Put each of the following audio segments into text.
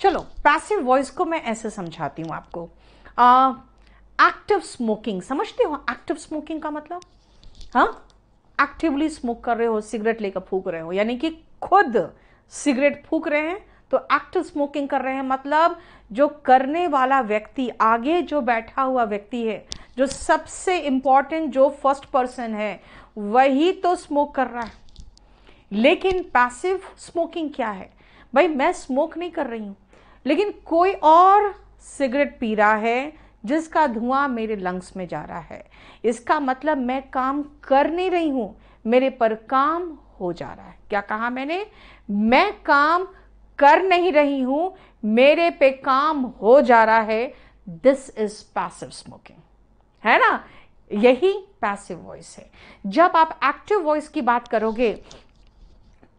चलो passive voice को मैं ऐसे समझाती हूँ आपको। एक्टिव स्मोकिंग समझते हो? एक्टिव स्मोकिंग का मतलब? हाँ? एक्टिवली स्मोक कर रहे हो सिगरेट लेकर फूक रहे हो, यानी कि खुद सिगरेट फूक रहे हैं तो एक्टिव स्मोकिंग कर रहे हैं मतलब जो करने वाला व्यक्ति, आगे जो बैठा हुआ व्यक्ति है, जो सबसे इंपॉर्टेंट जो फ़र्स्ट पर्सन है, वही तो स्मोक कर रहा है। लेकिन पैसिव स्मोकिंग क्या है? भाई, मैं स्मोक नहीं कर रही हूँ। लेकिन कोई और सिगरेट पी रहा है जिसका धुआँ मेरे लंग्स में जा रहा है। इसका मतलब मैं काम कर नहीं रही हूँ, मेरे पर काम हो जा रहा है। क्या कहा मैंने? मैं काम कर नहीं रही हूँ, मेरे पे काम हो जा रहा है। दिस इज़ पैसिव स्मोकिंग है ना? यही पैसिव वॉइस है। जब आप एक्टिव वॉइस की बात करोगे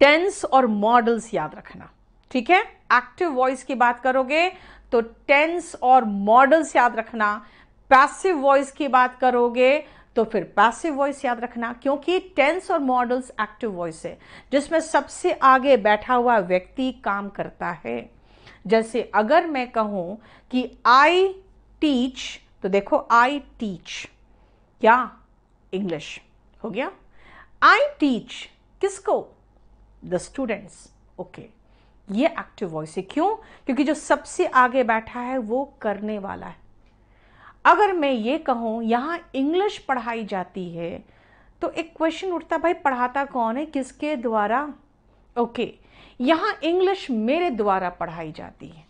टेंस और मॉडल्स याद रखना। ठीक है? एक्टिव वॉइस की बात करोगे तो टेंस और मॉडल्स याद रखना। पैसिव वॉइस की बात करोगे तो फिर पैसिव वॉइस याद रखना, क्योंकि टेंस और मॉडल्स एक्टिव वॉइस है, जिसमें सबसे आगे बैठा हुआ व्यक्ति काम करता है। जैसे अगर मैं कहूँ कि आई टीच तो देखो आई टीच क्या इंग्लिश हो गया। आई टीच किसको? द स्टूडेंट्स ओके ये एक्टिव वॉइस है। क्यों? क्योंकि जो सबसे आगे बैठा है वो करने वाला है। अगर मैं ये कहूँ यहाँ इंग्लिश पढ़ाई जाती है तो एक क्वेश्चन उठता भाई पढ़ाता कौन है? किसके द्वारा? ओके okay, यहाँ इंग्लिश मेरे द्वारा पढ़ाई जाती है।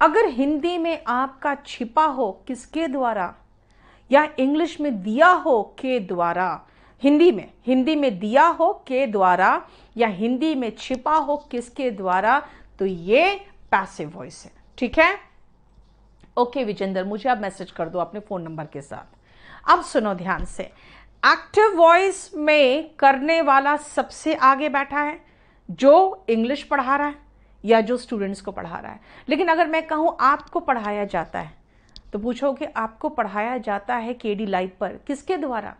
अगर हिंदी में आपका छिपा हो किसके द्वारा? या इंग्लिश में दिया हो के द्वारा? हिंदी में हिंदी में दिया हो के द्वारा या हिंदी में छिपा हो किसके द्वारा तो ये पैसिव वॉइस है। ठीक है? ओके विजेंद्र, मुझे आप मैसेज कर दो अपने फ़ोन नंबर के साथ। अब सुनो ध्यान से। एक्टिव वॉइस में करने वाला सबसे आगे बैठा है, जो इंग्लिश पढ़ा रहा है या जो स्टूडेंट्स को पढ़ा रहा है। लेकिन अगर मैं कहूँ आपको पढ़ाया जाता है तो पूछो कि आपको पढ़ाया जाता है केडी लाइव पर किसके द्वारा?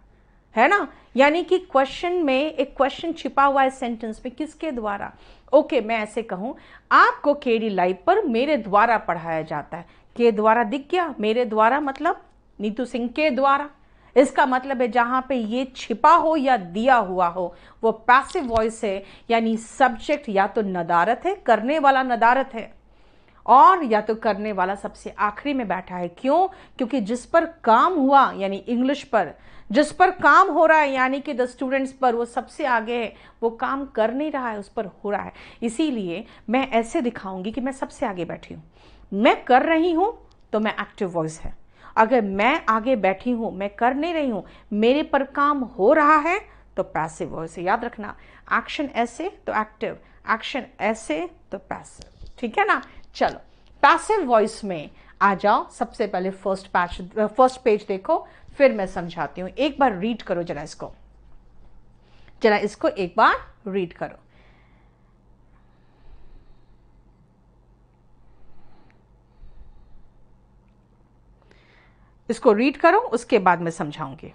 है ना? यानी कि क्वेश्चन में, एक क्वेश्चन छिपा हुआ है सेंटेंस में किसके द्वारा? ओके मैं ऐसे कहूँ, आपको केडी लाइव पर मेरे द्वारा पढ़ाया जाता है। के द्वारा दिख गया? मेरे द्वारा मतलब? नीतू सिंह के द्वारा। इसका मतलब है जहाँ पे ये छिपा हो या दिया हुआ हो, वो पैसिव वॉइस है, यानी सब्जेक्ट या तो नदारत है, करने वाला नदारत है। और या तो करने वाला सबसे आखिरी में बैठा है। क्यों? क्योंकि जिस पर काम हुआ, यानी इंग्लिश पर जिस पर काम हो रहा है, यानी कि द स्टूडेंट्स पर वो सबसे आगे है, वो काम कर नहीं रहा है, उस पर हो रहा है। इसीलिए मैं ऐसे दिखाऊँगी कि मैं सबसे आगे बैठी हूँ। मैं कर रही हूँ तो मैं एक्टिव वॉइस है। अगर मैं आगे बैठी हूँ, मैं कर नहीं रही हूँ, मेरे पर काम हो रहा है तो पैसिव वॉइस याद रखना एक्शन ऐसे तो एक्टिव एक्शन ऐसे तो पैसिव ठीक है ना? चलो पैसिव वॉइस में आ जाओ, सबसे पहले फ़र्स्ट पैच फ़र्स्ट पेज देखो। फिर मैं समझाती हूँ। एक बार रीड करो जरा इसको। जरा इसको एक बार रीड करो। इसको रीड करो, उसके बाद मैं समझाऊँगी।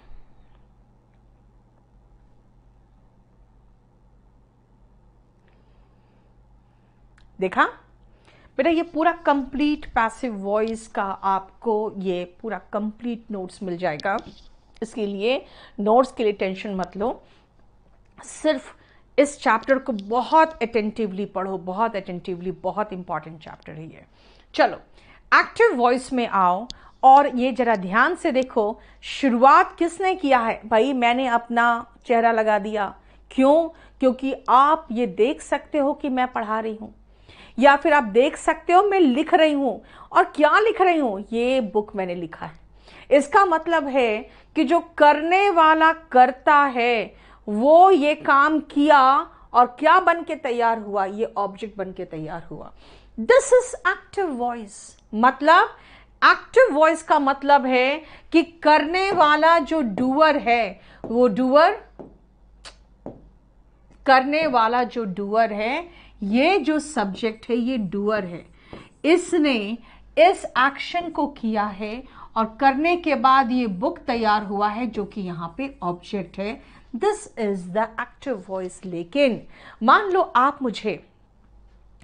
देखा? बेटा, ये पूरा कंप्लीट पैसिव वॉइस का आपको ये पूरा कंप्लीट नोट्स मिल जाएगा। इसके लिए नोट्स के लिए टेंशन मत लो। सिर्फ़ इस चैप्टर को बहुत अटेंटिवली पढ़ो, बहुत अटेंटिवली बहुत इंपॉर्टेंट चैप्टर है ये। चलो एक्टिव वॉइस में आओ और ये जरा ध्यान से देखो, शुरुआत किसने किया है? भाई, मैंने अपना चेहरा लगा दिया। क्यों? क्योंकि आप ये देख सकते हो कि मैं पढ़ा रही हूँ। या फिर आप देख सकते हो, मैं लिख रही हूँ। और क्या लिख रही हूँ? ये बुक मैंने लिखा है। इसका मतलब है कि जो करने वाला करता है, वो ये काम किया और क्या बन के तैयार हुआ? ये ऑब्जेक्ट बन के तैयार हुआ। दिस इज़ एक्टिव वॉइस मतलब एक्टिव वॉइस का मतलब है कि करने वाला जो डूअर है, वो डूअर करने वाला जो डूअर है ये जो सब्जेक्ट है, ये डूअर है। इसने इस एक्शन को किया है और करने के बाद ये बुक तैयार हुआ है, जो कि यहाँ पे ऑब्जेक्ट है। This is the active voice लेकिन मान लो आप मुझे,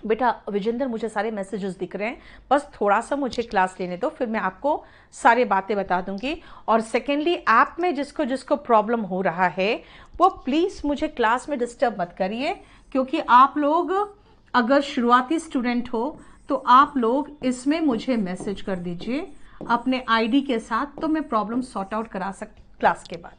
बेटा विजेंद्र मुझे सारे मैसेजेस दिख रहे हैं, बस थोड़ा सा मुझे क्लास लेने दो, फिर मैं आपको सारी बातें बता दूँगी। और सेकेंडली ऐप में जिसको जिसको प्रॉब्लम हो रहा है, वो प्लीज़ मुझे क्लास में डिस्टर्ब मत करिए। क्योंकि आप लोग अगर शुरुआती स्टूडेंट हो तो आप लोग इसमें मुझे मैसेज कर दीजिए अपने आईडी के साथ तो मैं प्रॉब्लम सॉर्ट आउट करा सक, क्लास के बाद।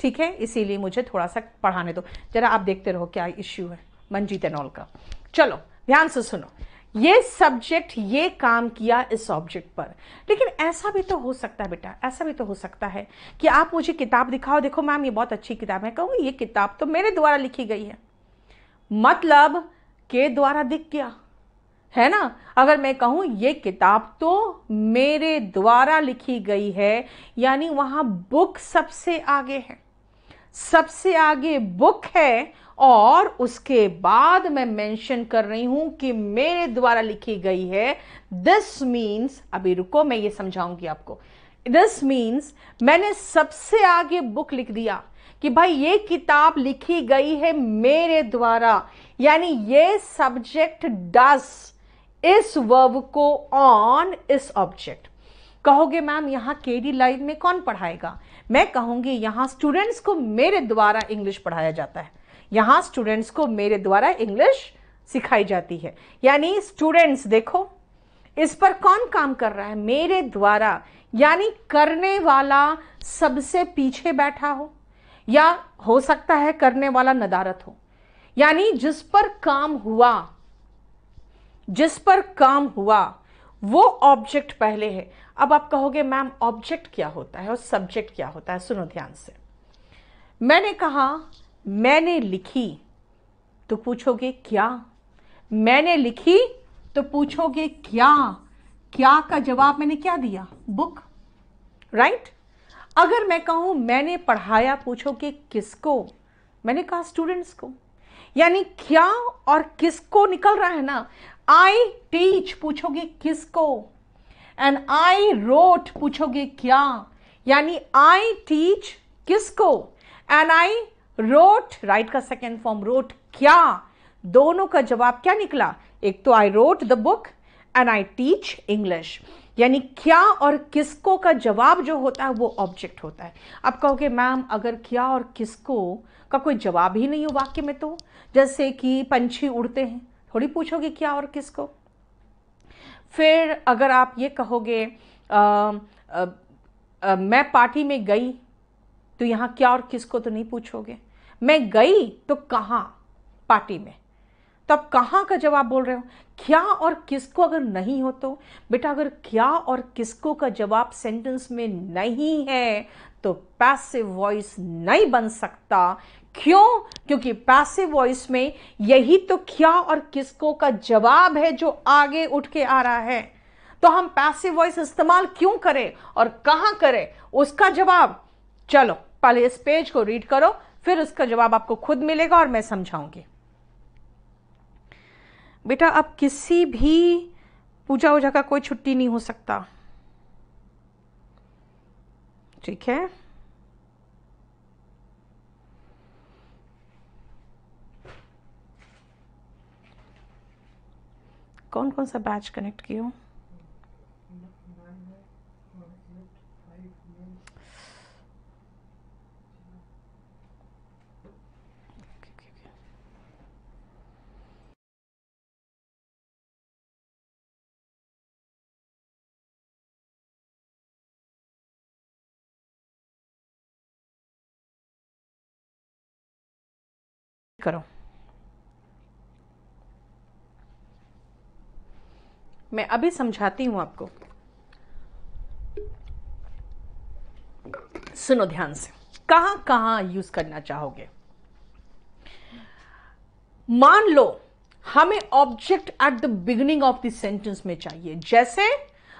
ठीक है? इसीलिए मुझे थोड़ा सा पढ़ाने दो। जरा आप देखते रहो क्या इश्यू है, मंजीत एनॉल का। चलो, ध्यान से सुनो। ये सब्जेक्ट, ये काम किया इस ऑब्जेक्ट पर। लेकिन ऐसा भी तो हो सकता है बेटा, ऐसा भी तो हो सकता है कि आप मुझे किताब दिखाओ। देखो मैम, ये बहुत अच्छी किताब है। कहूँगी, ये किताब तो मेरे द्वारा लिखी गई है। मतलब के द्वारा दिख गया। है ना? अगर मैं कहूँ, ये किताब तो मेरे द्वारा लिखी गई है, यानी वहाँ बुक सबसे आगे है। सबसे आगे बुक है और उसके बाद मैं मेंशन कर रही हूँ कि मेरे द्वारा लिखी गई है। दिस मीन्स अभी रुको, मैं ये समझाऊँगी आपको। दिस मीन्स मैंने सबसे आगे बुक लिख दिया। कि भाई ये किताब लिखी गई है मेरे द्वारा। यानी ये सब्जेक्ट डस इस वर्ब को ऑन इस ऑब्जेक्ट कहोगे, मैम, यहाँ केडी लाइव में कौन पढ़ाएगा? मैं कहूँगी, यहाँ स्टूडेंट्स को मेरे द्वारा इंग्लिश पढ़ाया जाता है। यहाँ स्टूडेंट्स को मेरे द्वारा इंग्लिश सिखाई जाती है। यानी स्टूडेंट्स देखो, इस पर कौन काम कर रहा है? मेरे द्वारा। यानी करने वाला सबसे पीछे बैठा हो। या हो सकता है करने वाला नदारत हो। यानी जिस पर काम हुआ, जिस पर काम हुआ, वो ऑब्जेक्ट पहले है। अब आप कहोगे, मैम ऑब्जेक्ट क्या होता है और सब्जेक्ट क्या होता है? सुनो ध्यान से। मैंने कहा, मैंने लिखी तो पूछोगे, क्या? मैंने लिखी तो पूछोगे, क्या? क्या का जवाब मैंने क्या दिया? Book right? अगर मैं कहूँ, मैंने पढ़ाया पूछोगे किसको? मैंने कहा स्टूडेंट्स को। यानी क्या और किसको निकल रहा है ना? आई टीच पूछोगे किसको? एंड आई रोट पूछोगे क्या? यानी आई टीच किसको? एंड आई रोट राइट का सेकेंड फॉर्म रोट क्या? दोनों का जवाब क्या निकला? एक तो I wrote the book and I teach English यानी क्या और किसको का जवाब जो होता है वो ऑब्जेक्ट होता है। आप कहोगे मैम अगर क्या और किसको का कोई जवाब ही नहीं हो वाक्य में तो? जैसे कि पंछी उड़ते हैं थोड़ी पूछोगे क्या और किसको? फिर अगर आप ये कहोगे आ, आ, आ, मैं पार्टी में गई तो यहाँ क्या और किसको तो नहीं पूछोगे? मैं गई तो कहाँ पार्टी में? तो आप कहाँ का जवाब बोल रहे हो? क्या और किसको अगर नहीं हो तो? बेटा, अगर क्या और किसको का जवाब सेंटेंस में नहीं है तो पैसिव वॉइस नहीं बन सकता। क्यों? क्योंकि पैसिव वॉइस में यही तो क्या और किसको का जवाब है जो आगे उठ के आ रहा है। तो हम पैसिव वॉइस इस्तेमाल क्यों करें और कहाँ करें? उसका जवाब, चलो, पहले इस पेज को रीड करो, फिर उसका जवाब आपको खुद मिलेगा और मैं समझाऊँगी। बेटा, अब किसी भी पूजा वूजा का कोई छुट्टी नहीं हो सकता। ठीक है? कौन कौन सा बैच कनेक्ट किए हो करो। मैं अभी समझाती हूँ आपको। सुनो ध्यान से। कहाँ कहाँ यूज़ करना चाहोगे? मान लो, हमें object at the beginning of the sentence में चाहिए। जैसे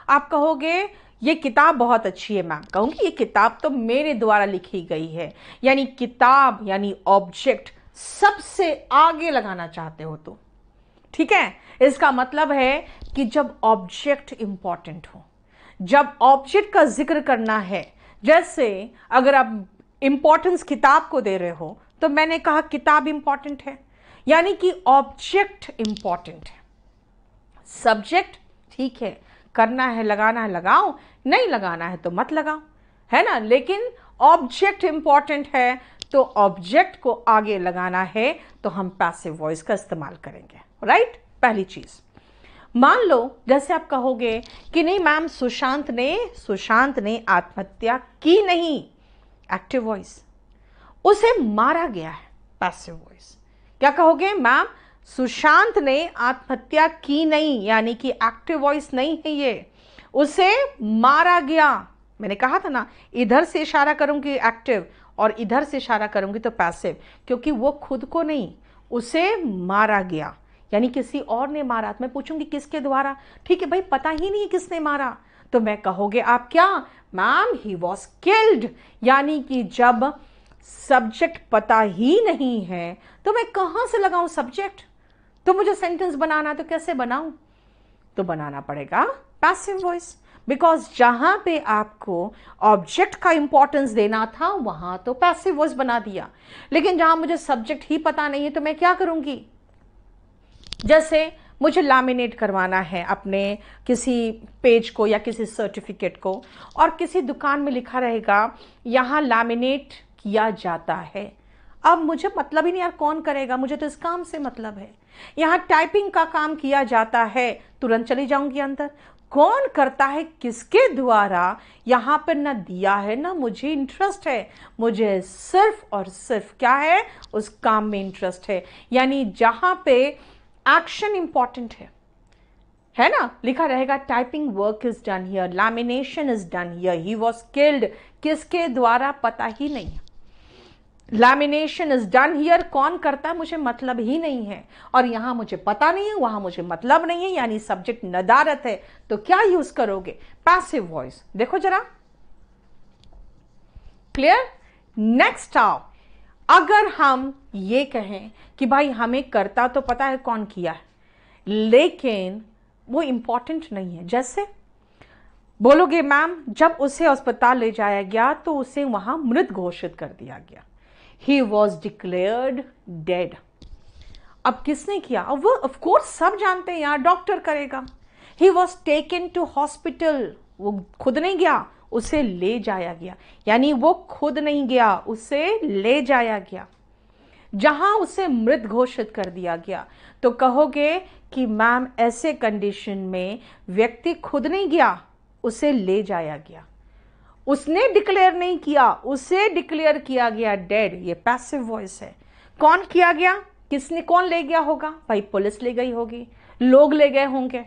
आप कहोगे, ये किताब बहुत अच्छी है मैम। कहूँगी, ये किताब तो मेरे द्वारा लिखी गई है। यानी किताब, यानी ऑब्जेक्ट सबसे आगे लगाना चाहते हो तो। ठीक है? इसका मतलब है कि जब ऑब्जेक्ट इंपॉर्टेंट हो, जब ऑब्जेक्ट का ज़िक्र करना है, जैसे अगर आप इंपॉर्टेंस किताब को दे रहे हो तो मैंने कहा किताब इंपॉर्टेंट है, यानी कि ऑब्जेक्ट इंपॉर्टेंट है। सब्जेक्ट ठीक है, करना है, लगाना है, लगाओ, नहीं लगाना है तो मत लगाओ, है ना? लेकिन ऑब्जेक्ट इंपॉर्टेंट है तो ऑब्जेक्ट को आगे लगाना है तो हम पैसिव वॉइस का इस्तेमाल करेंगे राइट पहली चीज़। मान लो, जैसे आप कहोगे कि नहीं मैम सुशांत ने सुशांत ने आत्महत्या की नहीं। एक्टिव वॉइस उसे मारा गया है पैसिव वॉइस क्या कहोगे मैम सुशांत ने आत्महत्या की नहीं, यानी कि एक्टिव वॉइस नहीं है ये। उसे मारा गया। मैंने कहा था ना, इधर से इशारा करूँगी एक्टिव और इधर से इशारा करूँगी तो पैसिव क्योंकि वो खुद को नहीं, उसे मारा गया। यानी किसी और ने मारा तो मैं पूछूँगी किसके द्वारा? ठीक है भाई, पता ही नहीं किसने मारा। तो मैं कहोगे, आप क्या? मैम ही वॉज़ किल्ड यानी कि जब सब्जेक्ट पता ही नहीं है तो मैं कहाँ से लगाऊँ सब्जेक्ट तो मुझे सेंटेंस बनाना तो कैसे बनाऊँ? तो बनाना पड़ेगा पैसिव वॉइस बिकॉज़ जहाँ पे आपको ऑब्जेक्ट का इंपॉर्टेंस देना था, वहाँ तो पैसिव वॉइस बना दिया। लेकिन जहाँ मुझे सब्जेक्ट ही पता नहीं है तो मैं क्या करूँगी? जैसे मुझे लैमिनेट करवाना है अपने किसी पेज को या किसी सर्टिफिकेट को, और किसी दुकान में लिखा रहेगा, यहाँ लैमिनेट किया जाता है। अब मुझे मतलब ही नहीं, यार कौन करेगा? मुझे तो इस काम से मतलब है। यहाँ टाइपिंग का काम किया जाता है, तुरंत चली जाऊँगी अंदर। कौन करता है, किसके द्वारा यहाँ पर ना दिया है, ना मुझे इंटरेस्ट है। मुझे सिर्फ़ और सिर्फ़ क्या है? उस काम में इंटरेस्ट है। यानी जहाँ पे एक्शन इंपॉर्टेंट है। है ना? लिखा रहेगा typing work is done here lamination is done here he was killed किसके द्वारा? पता ही नहीं। लैमिनेशन इज़ डन हियर कौन करता है? मुझे मतलब ही नहीं है। और यहाँ मुझे पता नहीं है, वहाँ मुझे मतलब नहीं है, यानी सब्जेक्ट नदारत है। तो क्या यूज़ करोगे? पैसिव वॉइस देखो जरा। क्लियर नेक्स्ट आओ। अगर हम ये कहें कि भाई हमें करता तो पता है कौन किया है। लेकिन वो इंपॉर्टेंट नहीं है। जैसे बोलोगे, मैम, जब उसे अस्पताल ले जाया गया तो उसे वहाँ मृत घोषित कर दिया गया। ही वॉज़ डिक्लेयर्ड डेड अब किसने किया? अब वो ऑफकोर्स सब जानते हैं यार डॉक्टर करेगा। He was taken to hospital वो खुद नहीं गया, उसे ले जाया गया। यानी वो खुद नहीं गया, उसे ले जाया गया। जहाँ उसे मृत घोषित कर दिया गया। तो कहोगे कि मैम ऐसे कंडीशन में व्यक्ति खुद नहीं गया, उसे ले जाया गया। उसने डिक्लेयर नहीं किया, उसे डिक्लेयर किया गया डेड ये पैसिव वॉइस है। कौन किया गया? किसने कौन ले गया होगा? भाई पुलिस ले गई होगी। लोग ले गए होंगे।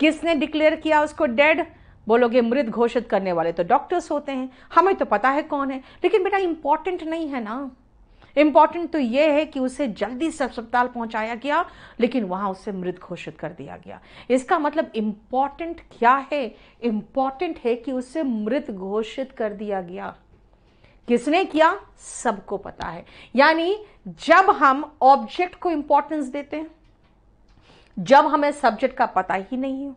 किसने डिक्लेयर किया उसको डेड बोलोगे, मृत घोषित करने वाले तो डॉक्टर्स होते हैं। हमें तो पता है कौन है। लेकिन बेटा इंपॉर्टेंट नहीं है ना। इंपॉर्टेंट तो यह है कि उसे जल्दी से अस्पताल पहुँचाया गया, लेकिन वहाँ उसे मृत घोषित कर दिया गया। इसका मतलब इंपॉर्टेंट क्या है? इंपॉर्टेंट है कि उसे मृत घोषित कर दिया गया। किसने किया? सबको पता है। यानी, जब हम ऑब्जेक्ट को इंपॉर्टेंस देते हैं, जब हमें सब्जेक्ट का पता ही नहीं है।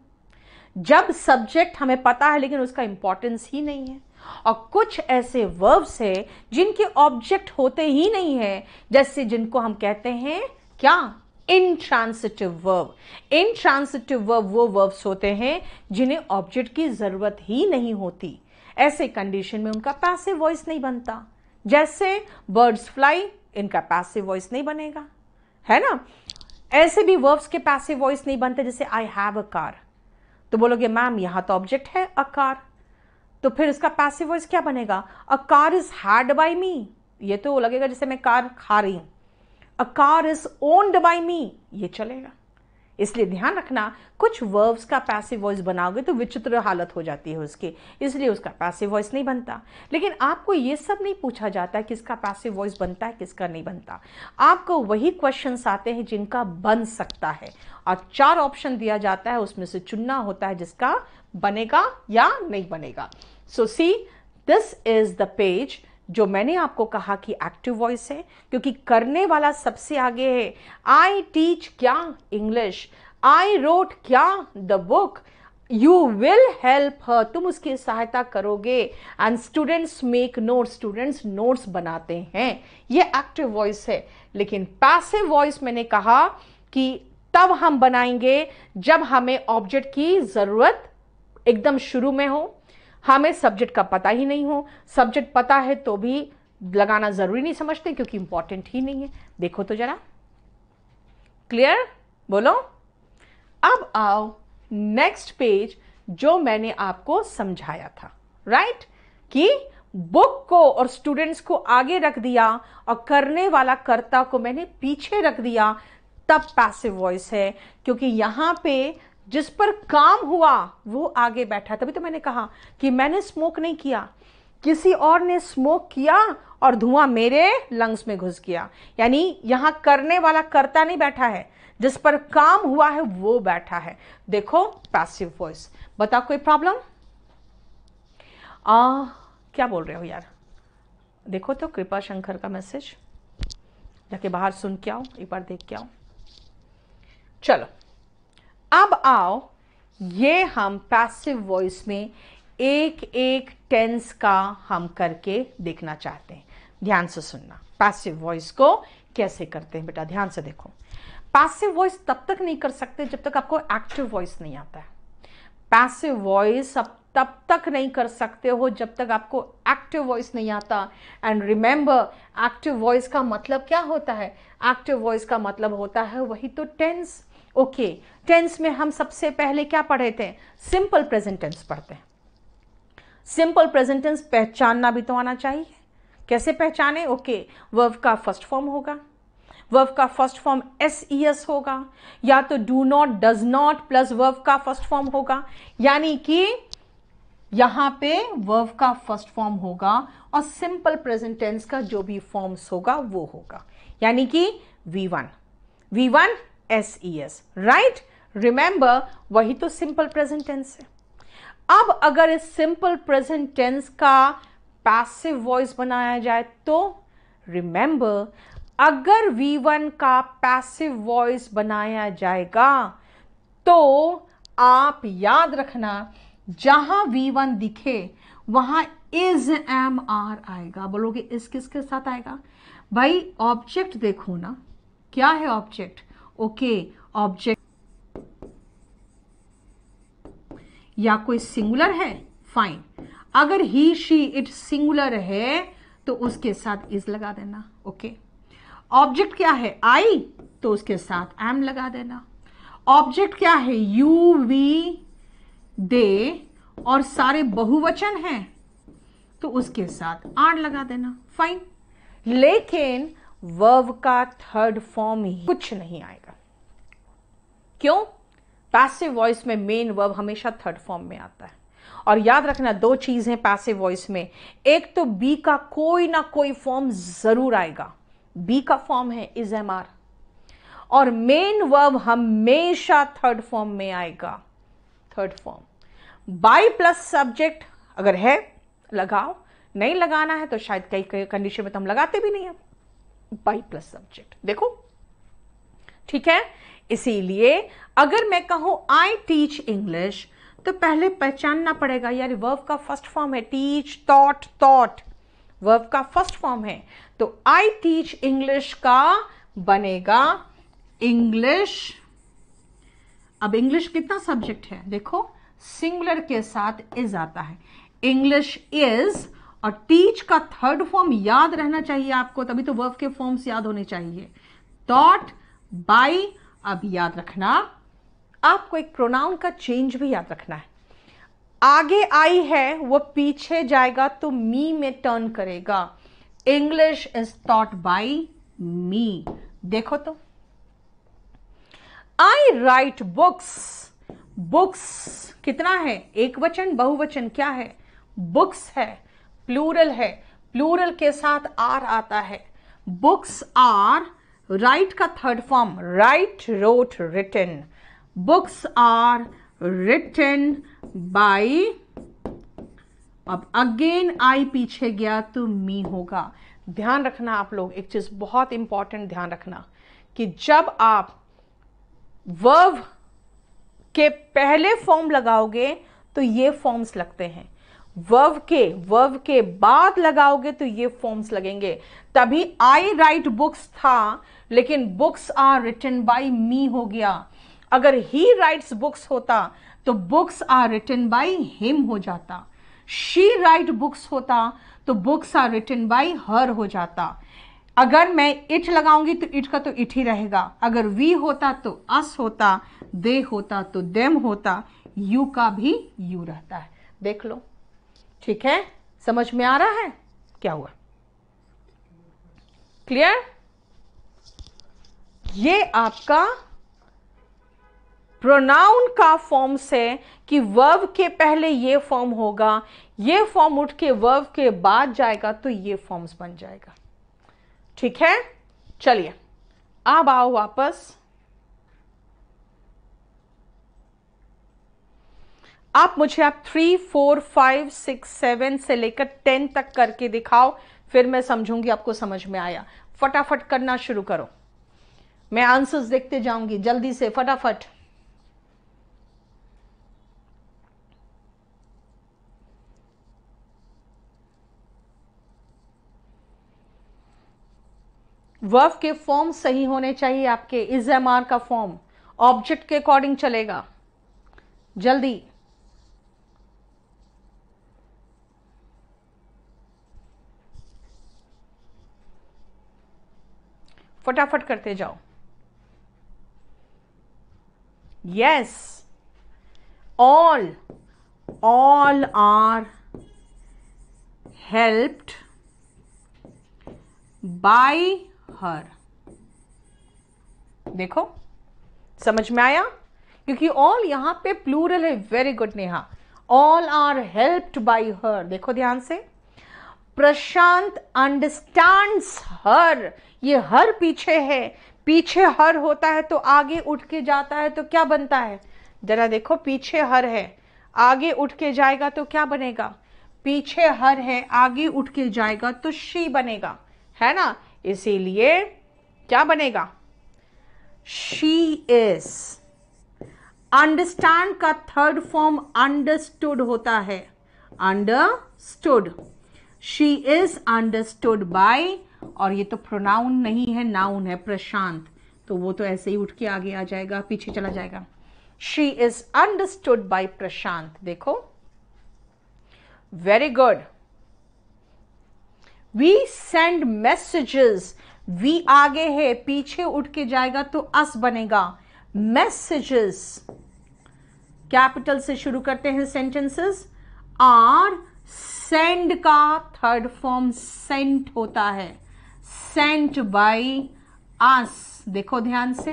जब सब्जेक्ट हमें पता है, लेकिन उसका इंपॉर्टेंस ही नहीं है। और कुछ ऐसे वर्ब्स है जिनके ऑब्जेक्ट होते ही नहीं है, जैसे जिनको हम कहते हैं क्या? इनट्रांसिटिव वर्ब इनट्रांसिटिव वर्ब वो वर्ब्स होते हैं जिन्हें ऑब्जेक्ट की ज़रूरत ही नहीं होती। ऐसे कंडीशन में उनका पैसिव वॉइस नहीं बनता। जैसे बर्ड्स फ्लाई इनका पैसिव वॉइस नहीं बनेगा। है ना? ऐसे भी वर्ब्स के पैसिव वॉइस नहीं बनते, जैसे आई हैव अ कार तो बोलोगे मैम यहाँ तो ऑब्जेक्ट है अ कार तो फिर इसका पैसिव वॉइस क्या बनेगा? A car is had by me ये तो लगेगा जैसे मैं कार खा रही हूँ। A car is owned by me ये चलेगा। इसलिए ध्यान रखना, कुछ वर्ब्स का पैसिव वॉइस बनाओगे तो विचित्र हालत हो जाती है उसकी। इसलिए उसका पैसिव वॉइस नहीं बनता। लेकिन आपको ये सब नहीं पूछा जाता किसका पैसिव वॉइस बनता है, किसका नहीं बनता। आपको वही क्वेश्चन आते हैं जिनका बन सकता है। और चार ऑप्शन दिया जाता है, उसमें से चुनना होता है जिसका बनेगा या नहीं बनेगा। So see this is the page जो मैंने आपको कहा कि एक्टिव वॉइस है, क्योंकि करने वाला सबसे आगे है। आई टीच क्या इंग्लिश आई रोट क्या the book you will help तुम उसकी सहायता करोगे। And students make notes students notes बनाते हैं। ये एक्टिव वॉइस है। लेकिन पैसिव वॉइस मैंने कहा कि तब हम बनाएँगे जब हमें ऑब्जेक्ट की ज़रूरत एकदम शुरू में हो, हमें सब्जेक्ट का पता ही नहीं हो। सब्जेक्ट पता है तो भी लगाना ज़रूरी नहीं समझते क्योंकि इंपॉर्टेंट ही नहीं है। देखो तो जरा। क्लियर बोलो। अब आओ नेक्स्ट पेज जो मैंने आपको समझाया था। Right right? कि बुक को और स्टूडेंट्स को आगे रख दिया और करने वाला कर्ता को मैंने पीछे रख दिया, तब पैसिव वॉइस है। क्योंकि यहाँ पे जिस पर काम हुआ, वो आगे बैठा। तभी तो मैंने कहा कि मैंने स्मोक नहीं किया। किसी और ने स्मोक किया और धुआँ मेरे लंग्स में घुस गया। यानी यहाँ करने वाला करता नहीं बैठा है। जिस पर काम हुआ है, वो बैठा है। देखो पैसिव वॉइस बताओ, कोई प्रॉब्लम आ, क्या बोल रहे हो यार? देखो तो कृपा शंकर का मैसेज जाके बाहर सुन के आओ, एक बार देख के आओ। चलो। अब आओ, ये हम पैसिव वॉइस में एक एक टेंस का हम करके देखना चाहते हैं। ध्यान से सुनना। पैसिव वॉइस को कैसे करते हैं बेटा? ध्यान से देखो। पैसिव वॉइस तब तक नहीं कर सकते जब तक आपको एक्टिव वॉइस नहीं आता है। पैसिव वॉइस अब तब तक नहीं कर सकते हो जब तक आपको एक्टिव वॉइस नहीं आता। एंड रिमेंबर एक्टिव वॉइस का मतलब क्या होता है? एक्टिव वॉइस का मतलब होता है वही तो टेंस ओके टेंस में हम सबसे पहले क्या पढ़े थे? सिंपल प्रेजेंट टेंस पढ़ते हैं। सिंपल प्रेजेंट टेंस पहचानना भी तो आना चाहिए। कैसे पहचाने? ओके okay, वर्व का फ़र्स्ट फॉर्म होगा। वर्व का first form S E S होगा। या तो do not does not plus verb का फ़र्स्ट फॉर्म होगा। यानी कि यहाँ पे वर्व का फ़र्स्ट फॉर्म होगा और सिंपल प्रेजेंट टेंस का जो भी फॉर्म्स होगा वो होगा। यानी कि V one V one S E S right remember वही तो सिंपल प्रेजेंट टेंस है। अब अगर इस सिंपल प्रेजेंट टेंस का पैसिव वॉइस बनाया जाए तो रिमेंबर अगर V1 का पैसिव वॉइस बनाया जाएगा तो आप याद रखना, जहाँ V1 दिखे, वहाँ इज़ एम आर आएगा। बोलोगे इस किसके साथ आएगा? भाई ऑब्जेक्ट देखो ना। क्या है ऑब्जेक्ट ओके ऑब्जेक्ट या कोई सिंगुलर है? फाइन अगर ही शी इट सिंगुलर है तो उसके साथ इज़ लगा देना, ओके? ऑब्जेक्ट क्या है? आई तो उसके साथ एम लगा देना। ऑब्जेक्ट क्या है? यू वी दे और सारे बहुवचन हैं तो उसके साथ आर लगा देना। फाइन लेकिन वर्व का थर्ड फॉर्म ही कुछ नहीं आएगा। क्यों? पैसिव वॉइस में मेन वर्ब हमेशा थर्ड फॉर्म में आता है। और याद रखना, दो चीज़ हैं पैसिव वॉइस में। एक तो बी का कोई ना कोई फॉर्म ज़रूर आएगा। बी का फॉर्म है इज़ एम आर और मेन वर्ब हमेशा थर्ड फॉर्म में आएगा। Third form by plus subject अगर है, लगाओ। नहीं लगाना है तो शायद कई कंडीशन में तो हम लगाते भी नहीं है। बाई प्लस सब्जेक्ट देखो, ठीक है? इसीलिए अगर मैं कहूँ आई टीच इंग्लिश तो पहले पहचानना पड़ेगा यार वर्व का फ़र्स्ट फॉर्म है टीच थॉट थॉट वर्व का फ़र्स्ट फॉर्म है। तो आई टीच इंग्लिश का बनेगा इंग्लिश अब इंग्लिश कितना सब्जेक्ट है? देखो सिंगुलर के साथ इज़ आता है। इंग्लिश इज़ और टीच का थर्ड फॉर्म याद रहना चाहिए आपको, तभी तो वर्व के फॉर्म्स याद होने चाहिए। थॉट बाई अब याद रखना। आपको एक प्रोनाउन का चेंज भी याद रखना है। आगे आई है, वो पीछे जाएगा तो मी में टर्न करेगा। English is taught by me देखो तो। आई राइट बुक्स बुक्स कितना है? एक वचन, बहुवचन क्या है? बुक्स है। प्लूरल है। प्लूरल के साथ आर आता है। बुक्स आर राइट का third form write wrote written books are written by अब अगेन आई पीछे गया तो मी होगा। ध्यान रखना आप लोग, एक चीज़ बहुत इंपॉर्टेंट ध्यान रखना, कि जब आप वर्व के पहले फॉर्म लगाओगे तो ये फॉर्म्स लगते हैं। वर्व के वर्व के बाद लगाओगे तो ये फॉर्म्स लगेंगे। तभी आई राइट बुक्स था, लेकिन books are written by me हो गया। अगर ही राइट्स बुक्स होता तो books are written by him हो जाता। शी राइट बुक्स होता तो books are written by her हो जाता। अगर मैं इट लगाऊँगी तो इट का तो इट ही रहेगा। अगर वी होता तो अस होता दे होता तो देम होता। यू का भी यू रहता है। देख लो। ठीक है? समझ में आ रहा है? क्या हुआ? क्लियर ये आपका प्रोनाउन का फॉर्म से कि वर्व के पहले ये फॉर्म होगा, ये फॉर्म उठ के वर्व के बाद जाएगा तो ये फॉर्म्स बन जाएगा। ठीक है? चलिए, अब आओ वापस। आप मुझे आप three four five six seven से लेकर टेन तक करके दिखाओ, फिर मैं समझूँगी आपको समझ में आया। फटाफट करना शुरू करो। मैं आंसर्स देखते जाऊँगी, जल्दी से, फटाफट। वर्फ के फॉर्म सही होने चाहिए आपके इज़ एम आर का फॉर्म ऑब्जेक्ट के अकॉर्डिंग चलेगा। जल्दी। फटाफट करते जाओ। Yes all all are helped by her देखो, समझ में आया? क्योंकि ऑल यहाँ पे प्लूरल है। Very good Neha. All are helped by her देखो ध्यान से। प्रशांत अंडरस्टैंड हर ये हर पीछे है। पीछे हर होता है तो आगे उठ के जाता है तो क्या बनता है? जरा देखो, पीछे हर है। आगे उठ के जाएगा तो क्या बनेगा? पीछे हर है, आगे उठ के जाएगा तो शी बनेगा। है ना? इसीलिए क्या बनेगा? She is. अंडरस्टैंड का थर्ड फॉर्म अंडरस्टूड होता है। Understood. She is understood by और ये तो प्रोनाउन नहीं है नाउन है, प्रशांत। तो वो तो ऐसे ही उठ के आगे आ जाएगा, पीछे चला जाएगा। She is understood by Prashant, देखो। Very good we send messages we आगे है, पीछे उठ के जाएगा तो अस बनेगा। मैसेजेस कैपिटल से शुरू करते हैं सेंटेंसेस आर सेंड का थर्ड फॉर्म सेंट होता है। सेंट बाई आस देखो ध्यान से।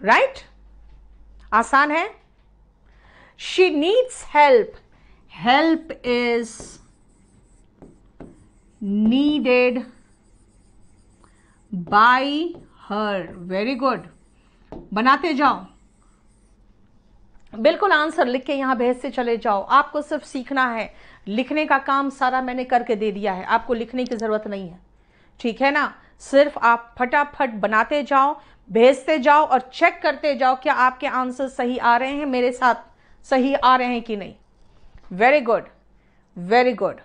Right right? आसान है? She needs help help is needed by her very good बनाते जाओ। बिल्कुल आंसर लिख के यहाँ भेज से चले जाओ। आपको सिर्फ़ सीखना है। लिखने का काम सारा मैंने करके दे दिया है। आपको लिखने की ज़रूरत नहीं है। ठीक है ना? सिर्फ़ आप फटाफट बनाते जाओ, भेजते जाओ और चेक करते जाओ क्या आपके आंसर सही आ रहे हैं, मेरे साथ सही आ रहे हैं कि नहीं। Very good very good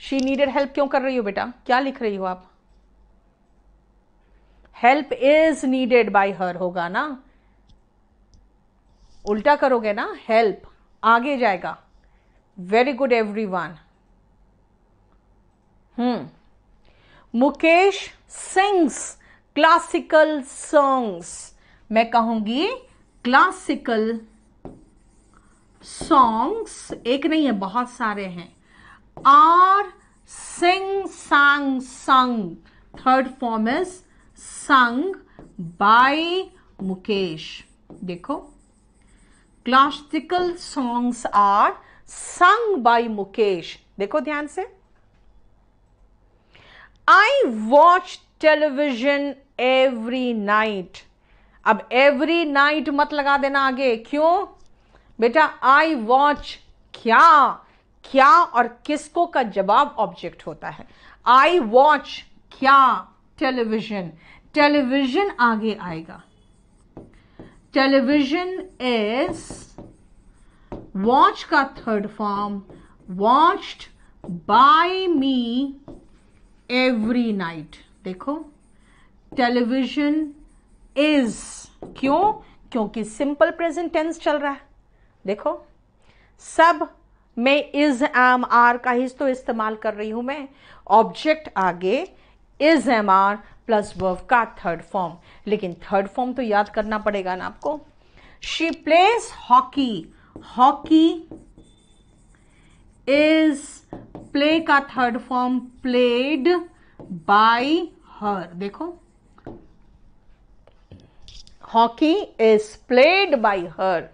she needed help क्यों कर रही हो बेटा? क्या लिख रही हो आप? Help is needed by her होगा ना? उल्टा करोगे ना? हेल्प आगे जाएगा। Very good every one Mukesh sings classical songs मैं कहूँगी क्लासिकल सॉन्ग्स एक नहीं है, बहुत सारे हैं। Are sing sang sung third form is sung by Mukesh. देखो। Classical songs are sung by Mukesh. देखो ध्यान से। I watch television every night अब एवरी नाइट मत लगा देना आगे। क्यों? बेटा आई वॉच क्या? क्या और किसको का जवाब ऑब्जेक्ट होता है? आई वॉच क्या? टेलीविज़न टेलीविज़न आगे आएगा। टेलीविज़न इज़ वॉच का third form watched by me every night देखो टेलीविज़न इज़ क्यों? क्योंकि सिंपल प्रेजेंट टेंस चल रहा है। देखो, सब में इज़ एम आर का ही तो इस्तेमाल कर रही हूँ मैं। ऑब्जेक्ट आगे is am are plus verb का थर्ड फॉर्म लेकिन थर्ड फॉर्म तो याद करना पड़ेगा ना आपको। She plays hockey hockey is play का third form played by her देखो। Hockey is played by her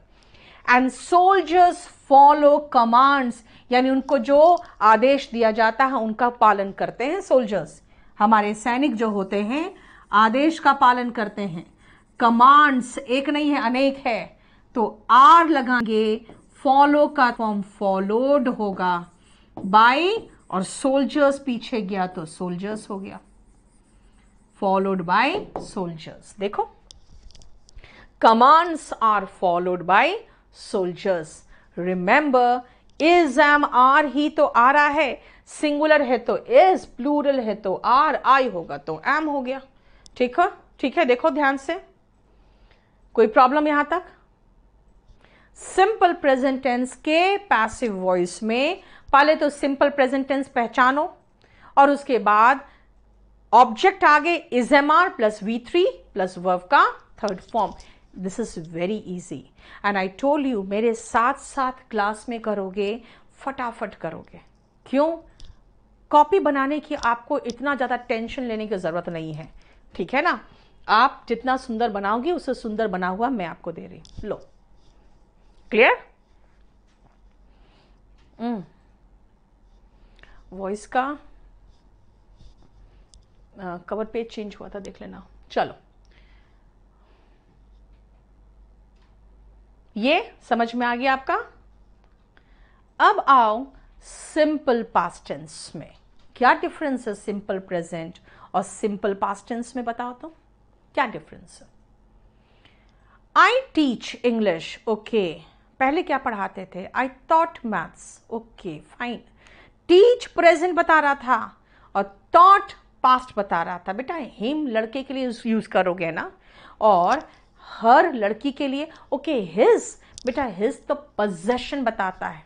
and soldiers follow commands यानी उनको जो आदेश दिया जाता है, उनका पालन करते हैं सोल्जर्स हमारे सैनिक जो होते हैं, आदेश का पालन करते हैं। कमांड्स एक नहीं है, अनेक है। तो आर लगाएँगे फॉलो का फॉर्म फॉलोड होगा। बाय और सोल्जर्स पीछे गया तो सोल्जर्स हो गया। फॉलोड बाय सोल्जर्स देखो। Commands are followed by soldiers remember is am are ही तो आ रहा है। सिंगुलर है तो इज़ प्लूरल है तो आर आई होगा तो एम हो गया। ठीक है? ठीक है? देखो ध्यान से। कोई प्रॉब्लम यहाँ तक? सिंपल प्रेजेंट टेंस के पैसिव वॉइस में पहले तो सिंपल प्रेजेंट टेंस पहचानो, और उसके बाद ऑब्जेक्ट आगे is am are plus V three plus verb का third form. This is very easy and I told you मेरे साथ साथ क्लास में करोगे, फटाफट करोगे। क्यों? कॉपी बनाने की आपको इतना ज़्यादा टेंशन लेने की ज़रूरत नहीं है। ठीक है ना? आप जितना सुंदर बनाओगे, उससे सुंदर बना हुआ मैं आपको दे रही लो। क्लियर वॉइस का कवर पेज चेंज हुआ था, देख लेना। चलो। ये समझ में आ गया आपका? अब आओ सिंपल पास्ट टेंस में। क्या डिफरेंस है सिंपल प्रेजेंट और सिंपल पास्ट टेंस में बताओ तो? क्या डिफरेंस है? आई टीच इंग्लिश ओके पहले क्या पढ़ाते थे? I thought maths okay fine teach present बता रहा था और थॉट पास्ट बता रहा था। बेटा हिम लड़के के लिए यूज़ करोगे ना? और हर लड़की के लिए ओके हिज बेटा हिज तो पोजेशन बताता है।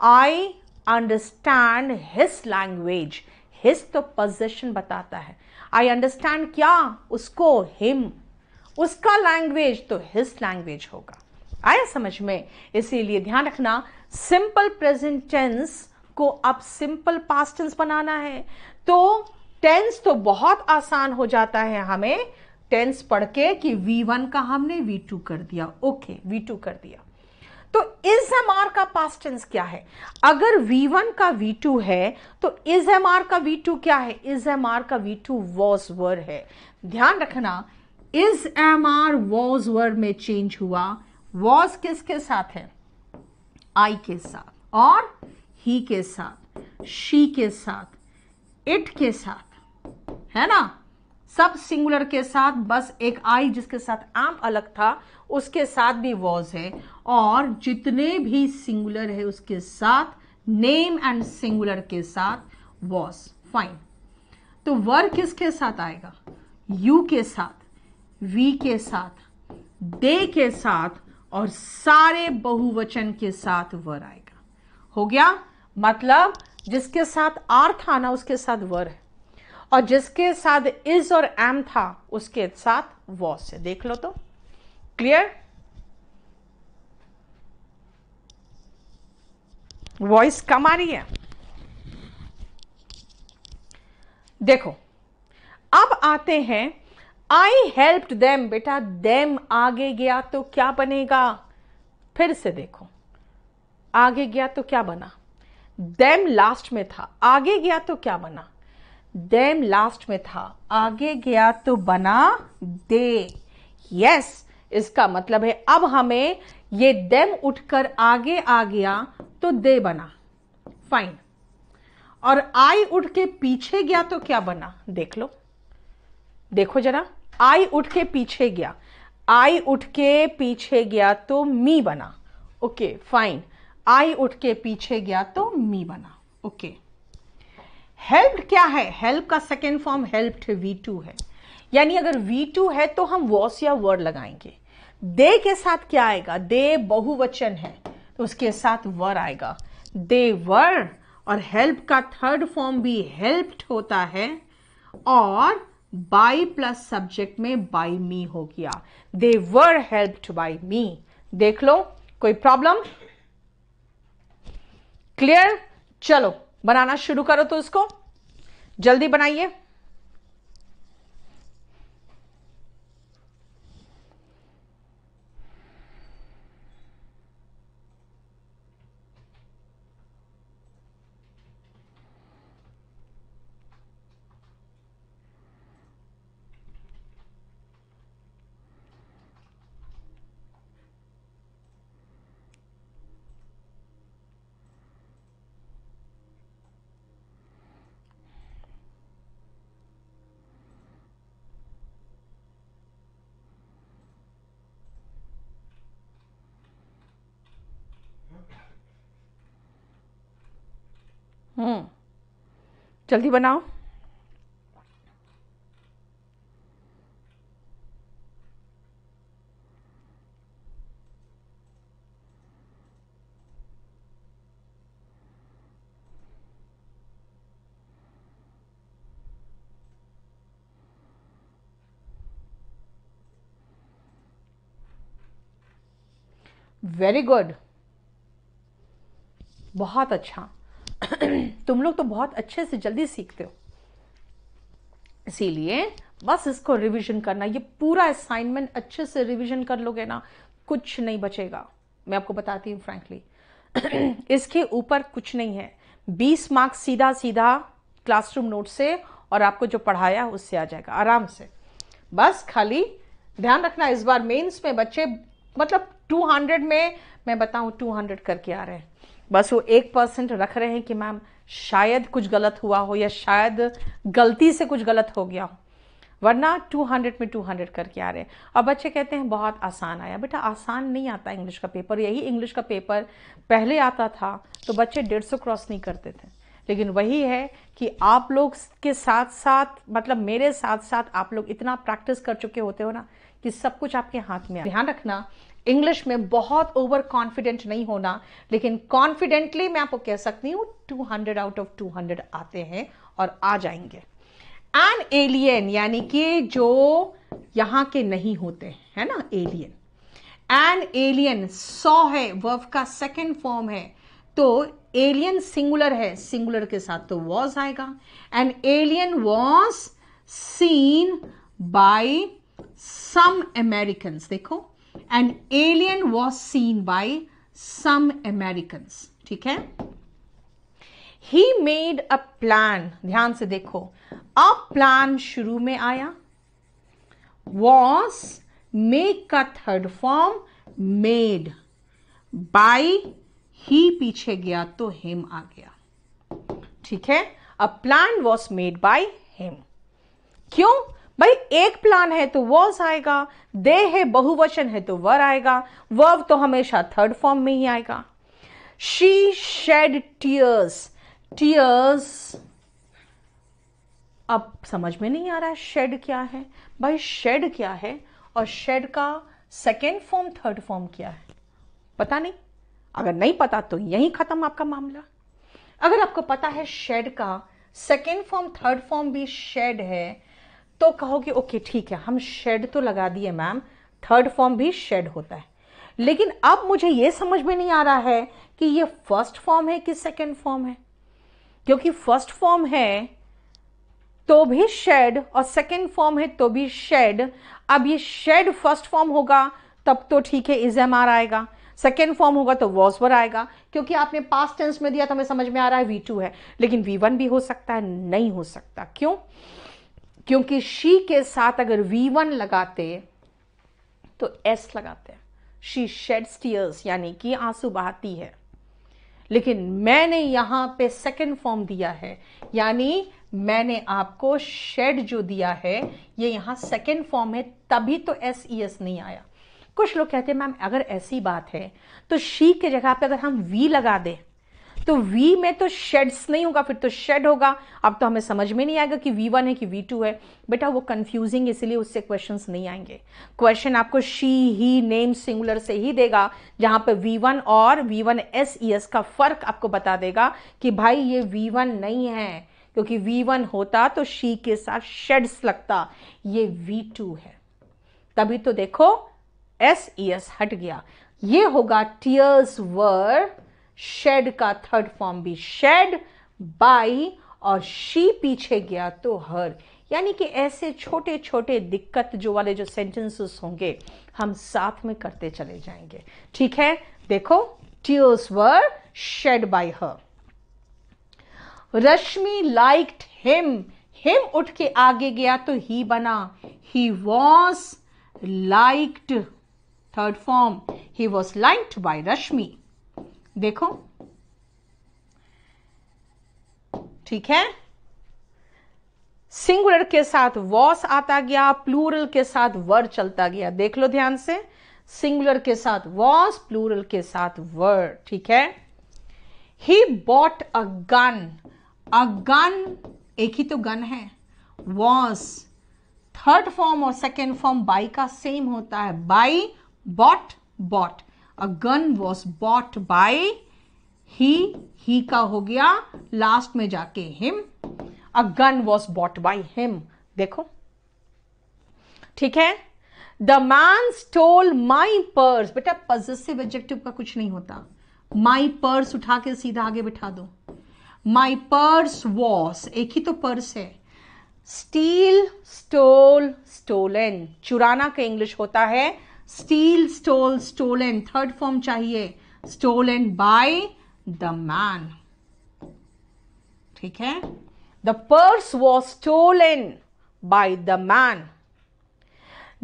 I understand his language his तो पोजेशन बताता है। आई अंडरस्टैंड क्या? उसको हिम उसका लैंग्वेज तो हिज लैंग्वेज होगा। आया समझ में? इसीलिए ध्यान रखना सिंपल प्रेजेंट टेंस को अब सिंपल पास्ट टेंस बनाना है। तो टेंस तो बहुत आसान हो जाता है हमें। टेंस पढ़ के कि V1 का हमने V2 कर दिया। ओके V2 कर दिया। तो इज़ एम आर का पास्ट टेंस क्या है? अगर V1 का V2 है तो इज़ एम आर का V2 क्या है? इज़ एम आर का V2 वॉज़ वर है। ध्यान रखना is am are was were में चेंज हुआ। वॉज़ किसके साथ है? आई के साथ। और ही के साथ शी के साथ इट के साथ, है ना? सब सिंगुलर के साथ, बस एक आई जिसके साथ आम अलग था, उसके साथ भी वॉज़ है। और जितने भी सिंगुलर है उसके साथ नेम एंड सिंगुलर के साथ वॉज़ फाइन तो वर किसके साथ आएगा? यू के साथ वी के साथ दे के साथ और सारे बहुवचन के साथ वर आएगा। हो गया? मतलब जिसके साथ आर था ना, उसके साथ वर है। और जिसके साथ इज़ और एम था, उसके साथ वॉस है। देख लो तो। क्लियर? वॉइस कम आ रही है? देखो, अब आते हैं आई हेल्प देम बेटा देम आगे गया तो क्या बनेगा? फिर से देखो। आगे गया तो क्या बना? देम लास्ट में था। आगे गया तो क्या बना? देम लास्ट में था। आगे गया तो बना दे। यस इसका मतलब है अब हमें ये देम उठकर आगे आ गया तो दे बना। फाइन और आई उठ के पीछे गया तो क्या बना? देख लो। देखो जरा। आई उठ के पीछे गया। आई उठ के पीछे गया तो मी बना। ओके फाइन आई उठ के पीछे गया तो मी बना ओके हेल्प क्या है? हेल्प का second form help V two है। यानी अगर वी टू है तो हम वॉस या वर्ड लगाएँगे। दे के साथ क्या आएगा? दे बहुवचन है तो उसके साथ वर आएगा। दे वर और हेल्प का थर्ड फॉर्म भी हेल्प्ड होता है और बाई प्लस सब्जेक्ट में बाई मी हो गया। दे वर हेल्प्ड बाई मी देख लो, कोई प्रॉब्लम क्लियर चलो बनाना शुरू करो तो उसको जल्दी बनाइए। जल्दी बनाओ। वेरी गुड बहुत अच्छा। तुम लोग तो बहुत अच्छे से जल्दी सीखते हो। इसीलिए बस इसको रिवीजन करना, ये पूरा असाइनमेंट अच्छे से रिवीजन कर लोगे ना, कुछ नहीं बचेगा। मैं आपको बताती हूँ फ्रैंकली इसके ऊपर कुछ नहीं है। बीस मार्क्स सीधा सीधा क्लासरूम नोट से और आपको जो पढ़ाया उससे आ जाएगा, आराम से। बस खाली ध्यान रखना, इस बार मेंस में बच्चे मतलब 200 में, मैं बताऊँ 200 करके आ रहे हैं। बस वो एक परसेंट रख रहे हैं कि मैम शायद कुछ गलत हुआ हो या शायद गलती से कुछ गलत हो गया हो। वरना 200 में 200 करके आ रहे हैं। अब बच्चे कहते हैं, बहुत आसान आया। बेटा, आसान नहीं आता इंग्लिश का पेपर यही इंग्लिश का पेपर पहले आता था तो बच्चे डेढ़ सौ क्रॉस नहीं करते थे। लेकिन वही है कि आप लोग के साथ साथ मतलब मेरे साथ साथ आप लोग इतना प्रैक्टिस कर चुके होते हो ना कि सब कुछ आपके हाथ में ध्यान रखना इंग्लिश में बहुत ओवर कॉन्फिडेंट नहीं होना, लेकिन कॉन्फिडेंटली मैं आपको कह सकती हूँ 200 आउट ऑफ़ 200 आते हैं और आ जाएँगे। एन एलियन यानी कि जो यहाँ के नहीं होते, है ना एलियन एन एलियन सॉ है वर्व का सेकेंड फॉर्म है। तो एलियन सिंगुलर है सिंगुलर के साथ तो वॉज़ आएगा। An alien was seen by some American देखो। An alien was seen by some American ठीक है? ही मेड अ प्लान ध्यान से देखो। अ प्लान शुरू में आया। वॉज़ मेक का third form made by he पीछे गया तो हिम आ गया। ठीक है? A plan was made by him क्यों? भाई, एक प्लान है तो वॉज़ आएगा दे है, बहुवचन है तो वर आएगा वर्व तो हमेशा थर्ड फॉर्म में ही आएगा। शी शेड टीयर्स टीयर्स अब समझ में नहीं आ रहा शेड क्या है। भाई शेड क्या है और शेड का सेकेंड फॉर्म थर्ड फॉर्म क्या है? पता नहीं। अगर नहीं पता तो यही खत्म आपका मामला। अगर आपको पता है शेड का सेकेंड फॉर्म थर्ड फॉर्म भी शेड है तो कहोगे, ओके, ठीक है, हम शेड तो लगा दिए मैम थर्ड फॉर्म भी शेड होता है. लेकिन अब मुझे यह समझ में नहीं आ रहा है कि ये फ़र्स्ट फॉर्म है कि सेकेंड फॉर्म है? क्योंकि फ़र्स्ट फॉर्म है तो भी शेड और सेकेंड फॉर्म है तो भी शेड अब ये शेड फ़र्स्ट फॉर्म होगा, तब तो ठीक है इज़ एम आर आएगा. सेकेंड फॉर्म होगा तो वॉज़ वर आएगा. क्योंकि आपने पास्ट टेंस में दिया तो हमें समझ में आ रहा है वी टू है. लेकिन वी वन भी हो सकता है, नहीं हो सकता. क्यों? क्योंकि शी के साथ अगर वी वन लगाते तो एस लगाते शी शेड स्टीयर्स यानी कि आँसू बहाती है। लेकिन मैंने यहाँ पे सेकेंड फॉर्म दिया है, यानी मैंने आपको शेड जो दिया है, ये यहाँ सेकेंड फॉर्म है, तभी तो एस ई एस नहीं आया। कुछ लोग कहते हैं, मैम, अगर ऐसी बात है तो शी के जगह पे अगर हम वी लगा दें तो वी में तो शेड्स नहीं होगा, फिर तो शेड होगा। अब तो हमें समझ में नहीं आएगा कि वी वन है कि वी टू है। बेटा वो कंफ्यूजिंग इसलिए उससे क्वेश्चंस नहीं आएँगे। क्वेश्चन आपको शी ही नेम सिंगुलर से ही देगा, जहाँ पर वी वन और V one S E S का फ़र्क आपको बता देगा कि भाई ये वी वन नहीं है। क्योंकि वी वन होता तो शी के साथ शेड्स लगता। ये वी टू है। तभी तो देखो एस ई एस हट गया। ये होगा टीयर्स वर शेड का थर्ड फॉर्म भी शेड बाई और शी पीछे गया तो हर यानी कि ऐसे छोटे छोटे दिक्कत जो वाले जो सेंटेंसेस होंगे, हम साथ में करते चले जाएँगे। ठीक है? देखो tears were shed by her Rashmi liked him him उठ के आगे गया तो ही बना. He was liked third form he was liked by Rashmi. देखो। ठीक है? सिंगुलर के साथ वॉस आता गया प्लूरल के साथ वर चलता गया। देख लो ध्यान से। सिंगुलर के साथ वॉस प्लूरल के साथ वर ठीक है? He bought a gun a gun एक ही तो गन है। वॉस थर्ड फॉर्म और सेकेंड फॉर्म बाई का सेम होता है। Buy bought bought a gun was bought by he he का हो गया लास्ट में जाके him a gun was bought by him देखो ठीक है the man stole my purse बेटा पॉजिटिव एडजेक्टिव का कुछ नहीं होता माई पर्स उठा के सीधा आगे बिठा दो. माई पर्स वॉस एक ही तो पर्स है. स्टील स्टोल स्टोलन चुराना का इंग्लिश होता है steal stole stolen third form चाहिए स्टोलन बाय द मैन ठीक है? The purse was stolen by the man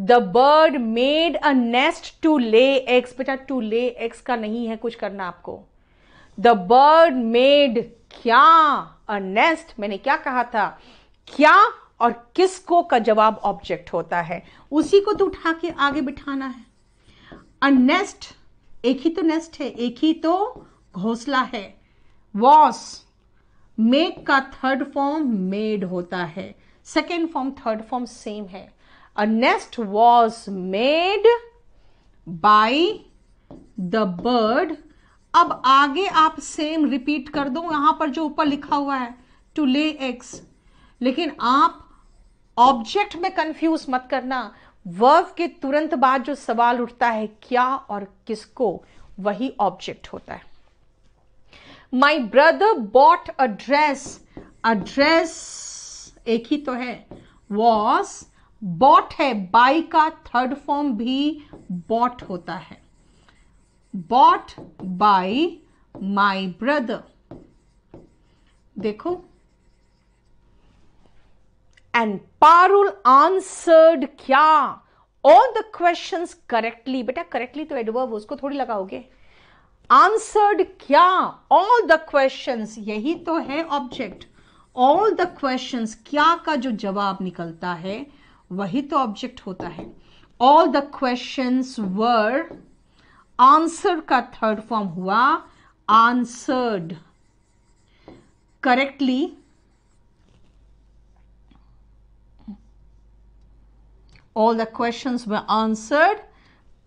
the bird made a nest to lay eggs बेटा टू ले एग्स का नहीं है कुछ करना आपको। द बर्ड मेड क्या? अ नेस्ट मैंने क्या कहा था? क्या और किसको का जवाब ऑब्जेक्ट होता है? उसी को तो उठा के आगे बिठाना है। अ नेस्ट एक ही तो नेस्ट है, एक ही तो घोसला है। वॉस मेक का थर्ड फॉर्म मेड होता है। Second form third form same है। A nest was made by the bird अब आगे आप सेम रिपीट कर दो, यहाँ पर जो ऊपर लिखा हुआ है टू ले एग्स लेकिन आप ऑब्जेक्ट में कंफ्यूज मत करना। वर्ब के तुरंत बाद जो सवाल उठता है, क्या और किसको, वही ऑब्जेक्ट होता है। My brother bought a dress a dress एक ही तो है। वॉस बॉट है। बाई का थर्ड फॉर्म भी बॉट होता है। बॉट बाई माई ब्रदर देखो एंड पारुल आंसर्ड क्या? ऑल द क्वेश्चन करेक्टली बेटा करेक्टली तो एडवर्ब उसको थोड़ी लगाओगे। आंसर्ड क्या? ऑल द क्वेश्चन यही तो है ऑब्जेक्ट ऑल द क्वेश्चन क्या का जो जवाब निकलता है, वही तो ऑब्जेक्ट होता है। All the question were answer का थर्ड फॉर्म हुआ answered correctly all the questions were answered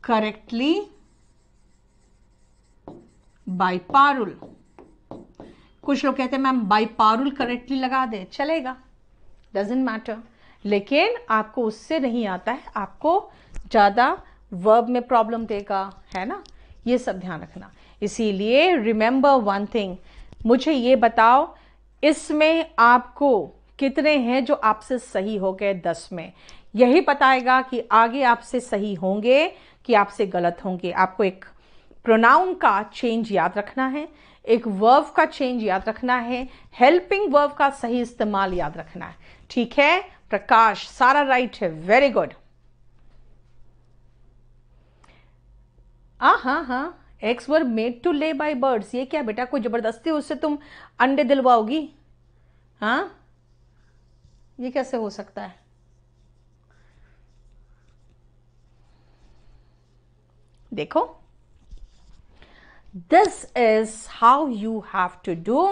correctly by Parul कुछ लोग कहते हैं, मैम बाई पारुल करेक्टली लगा दे, चलेगा डजेंट मैटर लेकिन आपको उससे नहीं आता है, आपको ज़्यादा वर्ब में प्रॉब्लम देगा, है ना? ये सब ध्यान रखना। इसीलिए रिमेंबर वन थिंग मुझे ये बताओ, इसमें आपको कितने हैं जो आपसे सही हो गए दस में? यही बताएगा कि आगे आपसे सही होंगे, कि आपसे गलत होंगे। आपको एक प्रोनाउन का चेंज याद रखना है, एक वर्व का चेंज याद रखना है हेल्पिंग वर्व का सही इस्तेमाल याद रखना है। ठीक है? प्रकाश, सारा राइट है। वेरी गुड हाँ हाँ। हाँ X were made to lay by birds ये क्या बेटा, कोई ज़बरदस्ती उससे तुम अंडे दिलवाओगी? हाँ? ये कैसे हो सकता है? देखो। This is how you have to do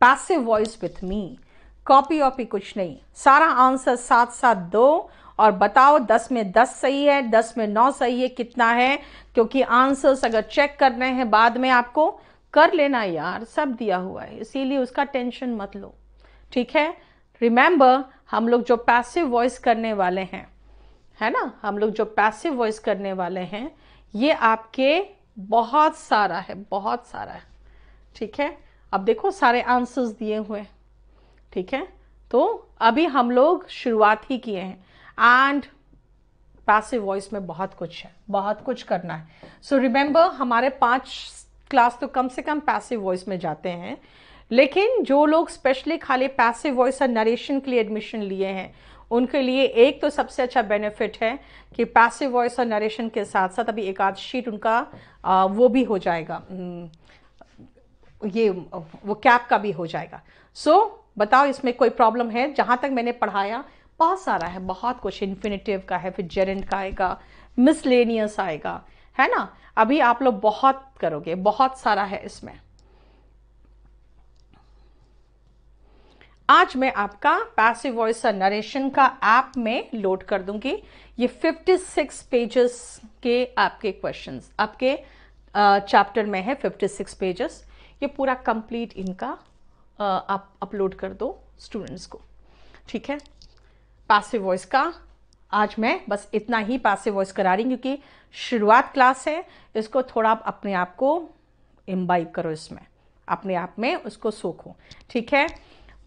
passive voice with me copy ऑपी कुछ नहीं। सारा आंसर साथ साथ दो और बताओ दस में दस सही है, दस में नौ सही है, कितना है? क्योंकि आंसर्स अगर चेक करने हैं बाद में आपको, कर लेना यार, सब दिया हुआ है। इसीलिए उसका टेंशन मत लो। ठीक है? रिमेंबर हम लोग जो पैसिव वॉइस करने वाले हैं है ना? हम लोग जो पैसिव वॉइस करने वाले हैं, ये आपके बहुत सारा है, बहुत सारा है। ठीक है? अब देखो, सारे आंसर्स दिए हुए ठीक है? तो अभी हम लोग शुरुआत ही किए हैं। एंड पैसिव वॉइस में बहुत कुछ है, बहुत कुछ करना है। सो so रिमेंबर हमारे पाँच क्लास तो कम से कम पैसिव वॉइस में जाते हैं। लेकिन जो लोग स्पेशली खाली पैसिव वॉइस और नरेशन के लिए एडमिशन लिए हैं उनके लिए एक तो सबसे अच्छा बेनिफिट है कि पैसिव वॉइस और नरेशन के साथ साथ अभी एक आध शीट उनका आ, वो भी हो जाएगा। हम्म, ये वो कैप का भी हो जाएगा। सो so, बताओ इसमें कोई प्रॉब्लम है? जहाँ तक मैंने पढ़ाया बहुत सारा है बहुत कुछ इन्फिनेटिव का है फिर जेरेंट का आएगा मिसलेनियस आएगा है ना? अभी आप लोग बहुत करोगे बहुत सारा है इसमें। आज मैं आपका पैसिव वॉइस नरेशन का ऐप में लोड कर दूँगी। ये 56 पेजेस के आपके क्वेश्चंस आपके चैप्टर में है 56 पेजेस ये पूरा कंप्लीट इनका आप अपलोड कर दो स्टूडेंट्स को। ठीक है? पैसिव वॉइस का आज मैं बस इतना ही पैसिव वॉइस करा रही क्योंकि शुरुआत क्लास है। इसको थोड़ा आप अपने आप को इम्बाइब करो इसमें। अपने आप में उसको सोखो। ठीक है?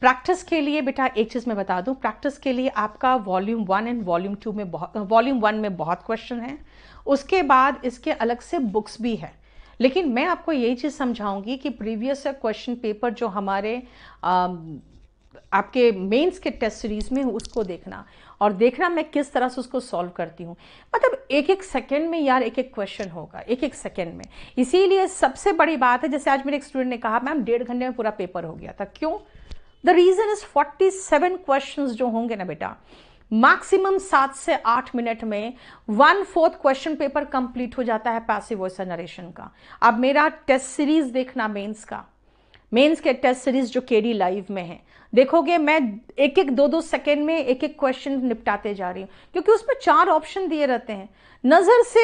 प्रैक्टिस के लिए बेटा एक चीज़ मैं बता दूँ प्रैक्टिस के लिए आपका volume one and volume two में बहुत वॉल्यूम वन में बहुत क्वेश्चन है। उसके बाद इसके अलग से बुक्स भी है। लेकिन मैं आपको यही चीज़ समझाऊँगी कि प्रीवियस क्वेश्चन पेपर जो हमारे आ, आपके मेंस के टेस्ट सीरीज़ में उसको देखना। और देखना मैं किस तरह से उसको सॉल्व करती हूँ। मतलब एक एक सेकंड में यार एक एक क्वेश्चन होगा एक एक सेकंड में। इसीलिए सबसे बड़ी बात है जैसे आज मेरे एक स्टूडेंट ने कहा मैम डेढ़ घंटे में पूरा पेपर हो गया था। क्यों? The reason is forty seven question जो होंगे ना बेटा। मैक्सिमम सात से आठ मिनट में one fourth question paper complete हो जाता है पैसिव वॉइस नरेशन का। अब मेरा टेस्ट सीरीज़ देखना मेंस का। मेंस के टेस्ट सीरीज़ जो केडी लाइव में है। देखोगे मैं एक एक दो दो सेकेंड में एक एक क्वेश्चन निपटाते जा रही हूँ। क्योंकि उसमें चार ऑप्शन दिए रहते हैं। नज़र से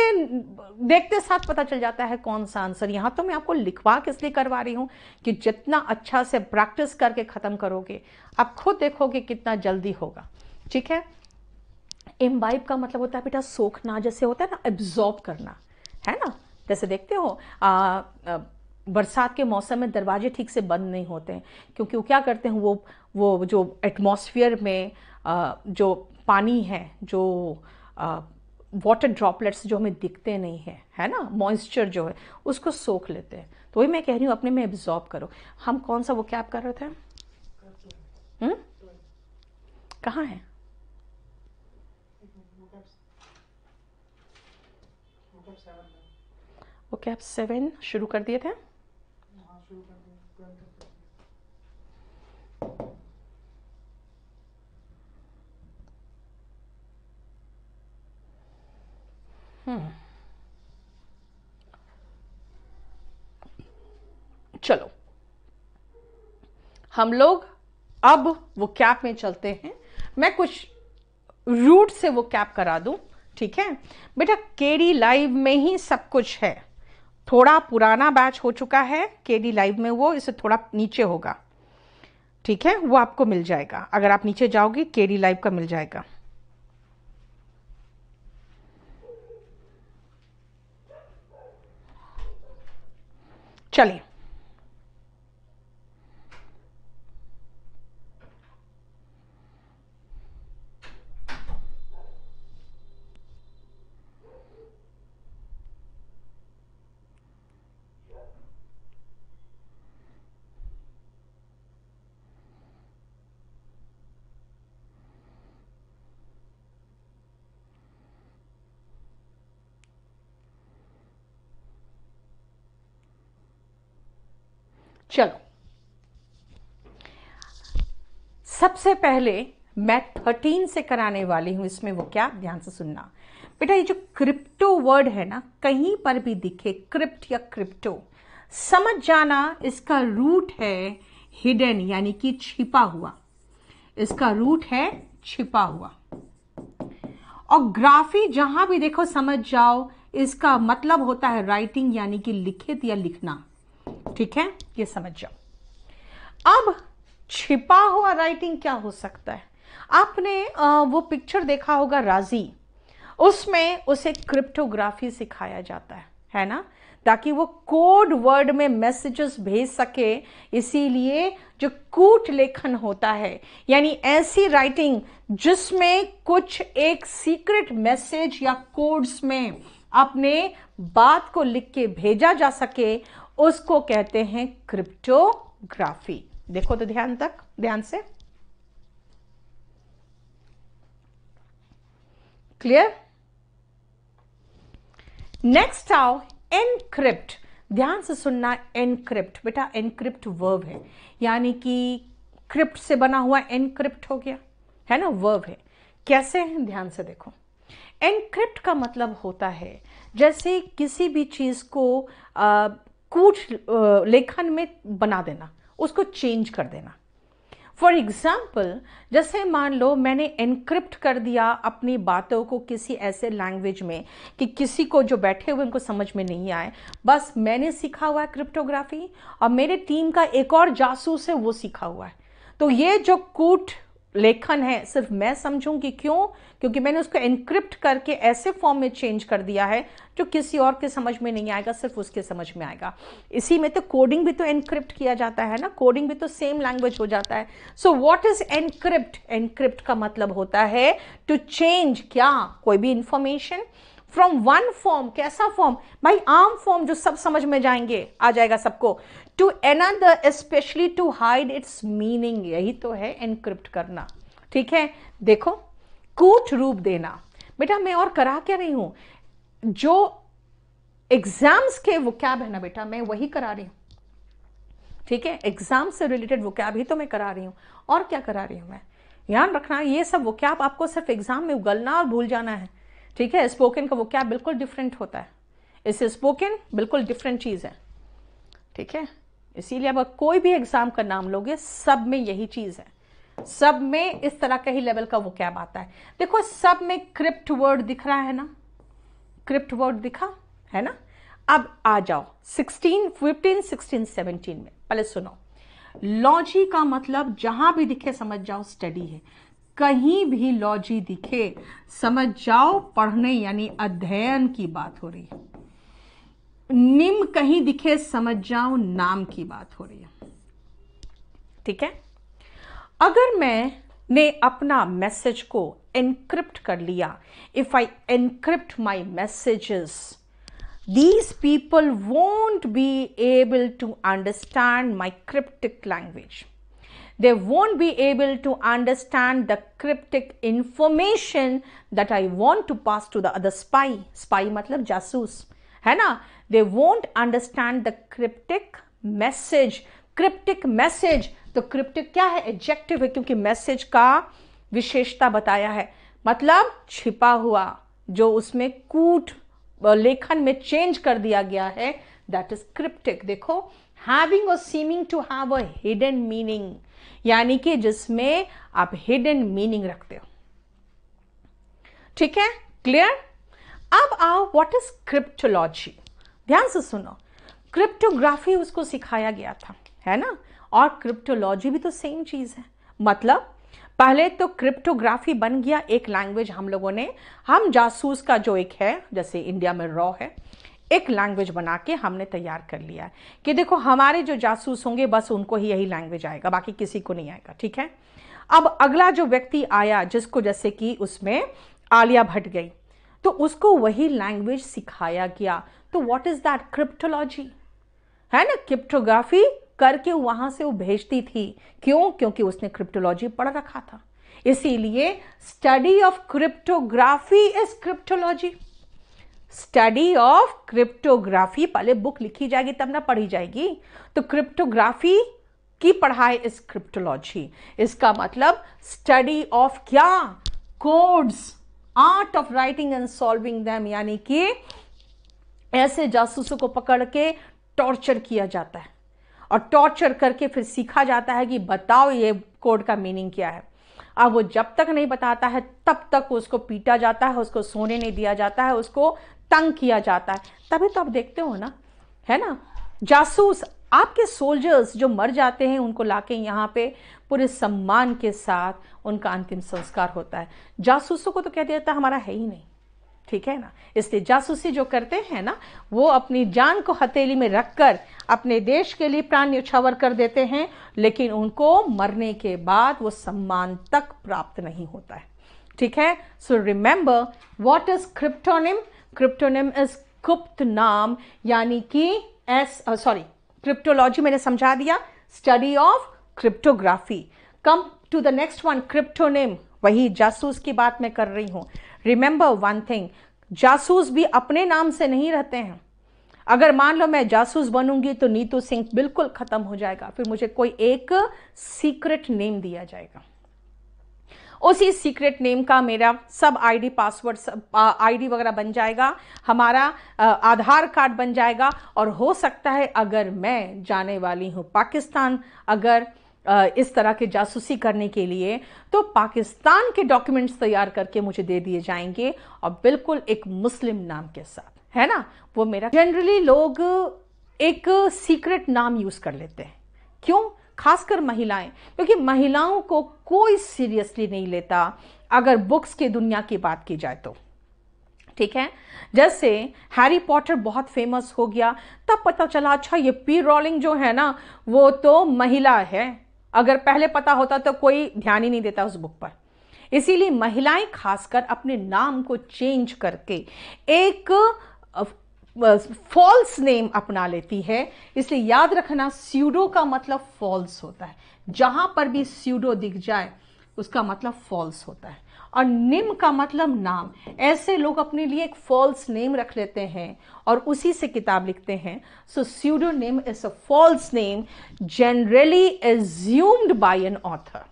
देखते साथ पता चल जाता है कौन सा आंसर यहाँ तो मैं आपको लिखवा किस लिए करवा रही हूँ कि जितना अच्छा से प्रैक्टिस करके ख़त्म करोगे आप खुद देखोगे कितना जल्दी होगा। ठीक है? इम्बाइब का मतलब होता है बेटा सोखना जैसे होता है ना एब्जॉर्ब करना। है ना? जैसे देखते हो आ, आ, बरसात के मौसम में दरवाजे ठीक से बंद नहीं होते हैं, क्योंकि वो क्या करते हैं, वो वो जो एटमॉस्फेयर में जो पानी है, जो वाटर ड्रॉपलेट्स जो हमें दिखते नहीं है है ना मॉइस्चर जो है, उसको सोख लेते हैं। तो वही मैं कह रही हूँ, अपने में एब्जॉर्ब करो। हम कौन सा वो कैप कर रहे थे? हम्म? कहाँ है? वो कैप सेवन शुरू कर दिए थे? हम्म चलो। हम लोग अब वो कैप में चलते हैं। मैं कुछ रूट से वो कैप करा दूँ, ठीक है? बेटा केडी लाइव में ही सब कुछ है। थोड़ा पुराना बैच हो चुका है के डी लाइव में वो इससे थोड़ा नीचे होगा। ठीक है, वो आपको मिल जाएगा। अगर आप नीचे जाओगे के डी लाइव का मिल जाएगा। चलिए चलो। सबसे पहले मैं थर्टीन से कराने वाली हूँ, इसमें वो क्या? ध्यान से सुनना। बेटा, ये जो क्रिप्टो वर्ड है ना, कहीं पर भी दिखे क्रिप्ट या क्रिप्टो समझ जाना इसका रूट है हिडन यानी कि छिपा हुआ। इसका रूट है छिपा हुआ। और ग्राफी जहाँ भी देखो, समझ जाओ, इसका मतलब होता है राइटिंग यानी कि लिखित या लिखना। ठीक है? ये समझ जाओ। अब छिपा हुआ राइटिंग क्या हो सकता है? आपने वो पिक्चर देखा होगा राज़ी। उसमें उसे क्रिप्टोग्राफी सिखाया जाता है है ना? ताकि वो कोड वर्ड में मैसेजेस भेज सके, इसीलिए जो कूट लेखन होता है, यानी ऐसी राइटिंग जिसमें कुछ एक सीक्रेट मैसेज या कोड्स में अपने बात को लिख के भेजा जा सके उसको कहते हैं क्रिप्टोग्राफी। देखो तो ध्यान तक, ध्यान से। क्लियर नेक्स्ट आओ एनक्रिप्ट ध्यान से सुनना एनक्रिप्ट बेटा एनक्रिप्ट वर्ब है। यानी कि क्रिप्ट से बना हुआ एनक्रिप्ट हो गया। है ना? वर्ब है। कैसे है? ध्यान से देखो। एनक्रिप्ट का मतलब होता है, जैसे किसी भी चीज़ को कूट लेखन में बना देना, उसको चेंज कर देना। फॉर एग्ज़ाम्पल जैसे मान लो मैंने एनक्रिप्ट कर दिया अपनी बातों को किसी ऐसे लैंग्वेज में कि किसी को जो बैठे हुए उनको समझ में नहीं आए, बस मैंने सीखा हुआ है क्रिप्टोग्राफी और मेरे टीम का एक और जासूस है वो सीखा हुआ है। तो ये जो कूट लेखन है, सिर्फ़ मैं समझूँगी क्यों? क्योंकि मैंने उसको एनक्रिप्ट करके ऐसे फॉर्म में चेंज कर दिया है, जो किसी और के समझ में नहीं आएगा, सिर्फ़ उसके समझ में आएगा। इसी में तो कोडिंग भी तो एनक्रिप्ट किया जाता है ना? कोडिंग भी तो सेम लैंग्वेज हो जाता है। So what is encrypt encrypt का मतलब होता है टू चेंज क्या? कोई भी इंफॉर्मेशन फ्रॉम वन फॉर्म कैसा फॉर्म भाई, आम फॉर्म जो सब समझ में जाएँगे, आ जाएगा सबको। To another specially to hide its meaning यही तो है एनक्रिप्ट करना। ठीक है? देखो, कूट रूप देना। बेटा, मैं और करा क्या रही हूँ? जो एग्ज़ाम्स के वो कैब है ना बेटा, मैं वही करा रही हूँ। ठीक है? एग्ज़ाम से रिलेटेड वो कैब ही तो मैं करा रही हूँ। और क्या करा रही हूँ मैं? ध्यान रखना, ये सब वो कैब आपको सिर्फ़ एग्ज़ाम में उगलना और भूल जाना है। ठीक है? स्पोकन का वो कैब बिल्कुल डिफरेंट होता है। इससे स्पोकन बिल्कुल डिफरेंट चीज़ है। ठीक है? इसीलिए अब कोई भी एग्ज़ाम का नाम लोगे सब में यही चीज़ है। सब में इस तरह का ही लेवल का वो कैब आता है? देखो सब में क्रिप्ट वर्ड दिख रहा है ना? क्रिप्ट वर्ड दिखा है ना? अब आ जाओ 16, 15, 16, 17 में। पहले सुनो। लॉजी का मतलब जहाँ भी दिखे समझ जाओ स्टडी है। कहीं भी लॉजी दिखे समझ जाओ पढ़ने यानी अध्ययन की बात हो रही है। निम कहीं दिखे समझ जाओ नाम की बात हो रही है। ठीक है? अगर मैं ने अपना मैसेज को एनक्रिप्ट कर लिया if I encrypt my messages these people won't be able to understand my cryptic language they won't be able to understand the cryptic information that I want to pass to the other spy spy मतलब जासूस। है ना? They won't understand the cryptic message cryptic message तो cryptic क्या है? Adjective है, क्योंकि message का विशेषता बताया है। मतलब छिपा हुआ, जो उसमें कूट, लेखन में चेंज कर दिया गया है दैट इज़ क्रिप्टिक देखो हैविंग और seeming to have a hidden meaning यानी कि जिसमें आप हिडन मीनिंग रखते हो। ठीक है? क्लियर अब आओ व्हाट इज़ क्रिप्टोलॉजी ध्यान से सुनो। क्रिप्टोग्राफी उसको सिखाया गया था, है ना? और क्रिप्टोलॉजी भी तो सेम चीज़ है। मतलब पहले तो क्रिप्टोग्राफी बन गया एक लैंग्वेज हम लोगों ने। हम जासूस का जो एक है, जैसे इंडिया में रॉ है, एक लैंग्वेज बना के हमने तैयार कर लिया कि देखो, हमारे जो जासूस होंगे, बस उनको ही यही लैंग्वेज आएगा, बाकी किसी को नहीं आएगा, ठीक है? अब अगला जो व्यक्ति आया, जिसको जैसे कि उसमें आलिया भट्ट गई तो उसको वही लैंग्वेज सिखाया गया। तो व्हाट इज़ दैट क्रिप्टोलॉजी है ना? क्रिप्टोग्राफी करके वहाँ से वो भेजती थी। क्यों? क्योंकि उसने क्रिप्टोलॉजी पढ़ रखा था। इसीलिए study of cryptography is cryptology study of cryptography पहले बुक लिखी जाएगी, तब ना पढ़ी जाएगी। तो क्रिप्टोग्राफी की पढ़ाई इज़ क्रिप्टोलॉजी इसका मतलब स्टडी ऑफ़ क्या? Codes art of writing and solving them यानी कि ऐसे जासूसों को पकड़ के टॉर्चर किया जाता है। और टॉर्चर करके फिर सीखा जाता है कि बताओ ये कोड का मीनिंग क्या है। अब वो जब तक नहीं बताता है, तब तक उसको पीटा जाता है, उसको सोने नहीं दिया जाता है, उसको तंग किया जाता है। तभी तो आप देखते हो ना, है ना? जासूस आपके सोल्जर्स जो मर जाते हैं, उनको लाके यहाँ पे पूरे सम्मान के साथ उनका अंतिम संस्कार होता है। जासूसों को तो कह दिया था हमारा है ही नहीं। ठीक है ना? इसलिए जासूसी जो करते हैं ना, वो अपनी जान को हथेली में रखकर अपने देश के लिए प्राण न्यौछावर कर देते हैं, लेकिन उनको मरने के बाद वो सम्मान तक प्राप्त नहीं होता है। ठीक है? So remember what is cryptonym cryptonym is गुप्त नाम, यानी कि एस सॉरी क्रिप्टोलॉजी मैंने समझा दिया। Study of cryptography come to the next one cryptonym वही जासूस की बात मैं कर रही हूँ। रिमेंबर वन थिंग जासूस भी अपने नाम से नहीं रहते हैं। अगर मान लो मैं जासूस बनूँगी तो नीतू सिंह बिल्कुल खत्म हो जाएगा। फिर मुझे कोई एक सीक्रेट नेम दिया जाएगा। उसी सीक्रेट नेम का मेरा सब आईडी पासवर्ड सब आईडी वगैरह बन जाएगा, हमारा आधार कार्ड बन जाएगा, और हो सकता है अगर मैं जाने वाली हूँ पाकिस्तान, अगर इस तरह के जासूसी करने के लिए तो पाकिस्तान के डॉक्यूमेंट्स तैयार करके मुझे दे दिए जाएँगे, और बिल्कुल एक मुस्लिम नाम के साथ, है ना? वो मेरा जनरली लोग एक सीक्रेट नाम यूज़ कर लेते हैं। क्यों? खासकर महिलाएँ, क्योंकि महिलाओं को कोई सीरियसली नहीं लेता अगर बुक्स की दुनिया की बात की जाए तो। ठीक है? जैसे हैरी पॉटर बहुत फ़ेमस हो गया, तब पता चला अच्छा ये पी रॉलिंग जो है ना, वो तो महिला है। अगर पहले पता होता तो कोई ध्यान ही नहीं देता उस बुक पर। इसीलिए महिलाएँ खासकर अपने नाम को चेंज करके एक फॉल्स नेम अपना लेती है। इसलिए याद रखना स्यूडो का मतलब फॉल्स होता है। जहाँ पर भी स्यूडो दिख जाए, उसका मतलब फॉल्स होता है। और निम का मतलब नाम। ऐसे लोग अपने लिए एक फॉल्स नेम रख लेते हैं और उसी से किताब लिखते हैं। So pseudo name is a false name generally assumed by an author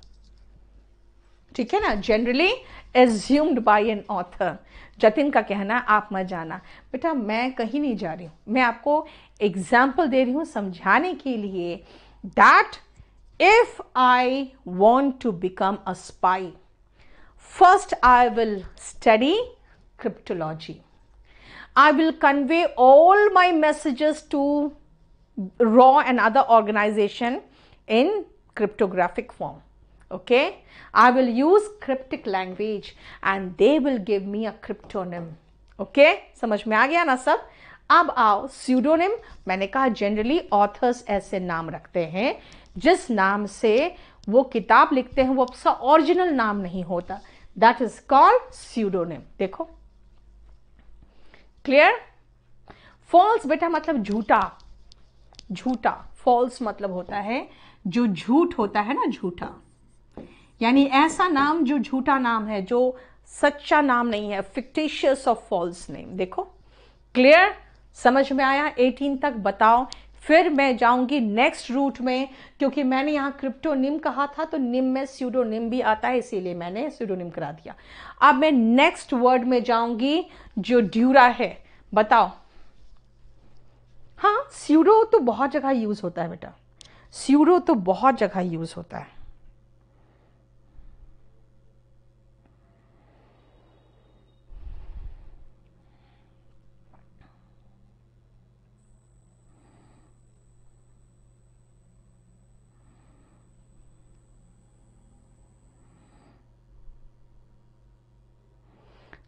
ठीक है ना? Generally assumed by an author Jatin का कहना, आप मत जाना। बेटा, मैं कहीं नहीं जा रही हूँ। मैं आपको एग्ज़ाम्पल दे रही हूँ समझाने के लिए that if I want to become a spy first I will study cryptology I will convey all my messages to raw and other organization in cryptographic form. Okay, I will use cryptic language and they will give me a cryptonym. Okay, समझ में आ गया ना सब? अब आओ pseudonym मैंने कहा generally authors ऐसे नाम रखते हैं जिस नाम से वो किताब लिखते हैं वो उसका ओरिजिनल नाम नहीं होता। दैट इज़ कॉल्ड स्यूडोनिम देखो। क्लियर फॉल्स बेटा मतलब झूठा। झूठा। फॉल्स मतलब होता है जो झूठ होता है ना झूठा। यानी ऐसा नाम जो झूठा नाम है, जो सच्चा नाम नहीं है फिक्टिशियस ऑफ़ फॉल्स नेम देखो क्लियर समझ में आया? 18 तक बताओ। फिर मैं जाऊँगी नेक्स्ट रूट में, क्योंकि मैंने यहाँ क्रिप्टोनिम कहा था तो निम में स्यूडोनिम भी आता है, इसीलिए मैंने स्यूडोनिम करा दिया। अब मैं नेक्स्ट वर्ड में जाऊँगी, जो ड्यूरा है। बताओ। हाँ स्यूडो तो बहुत जगह यूज़ होता है बेटा। स्यूडो तो बहुत जगह यूज़ होता है।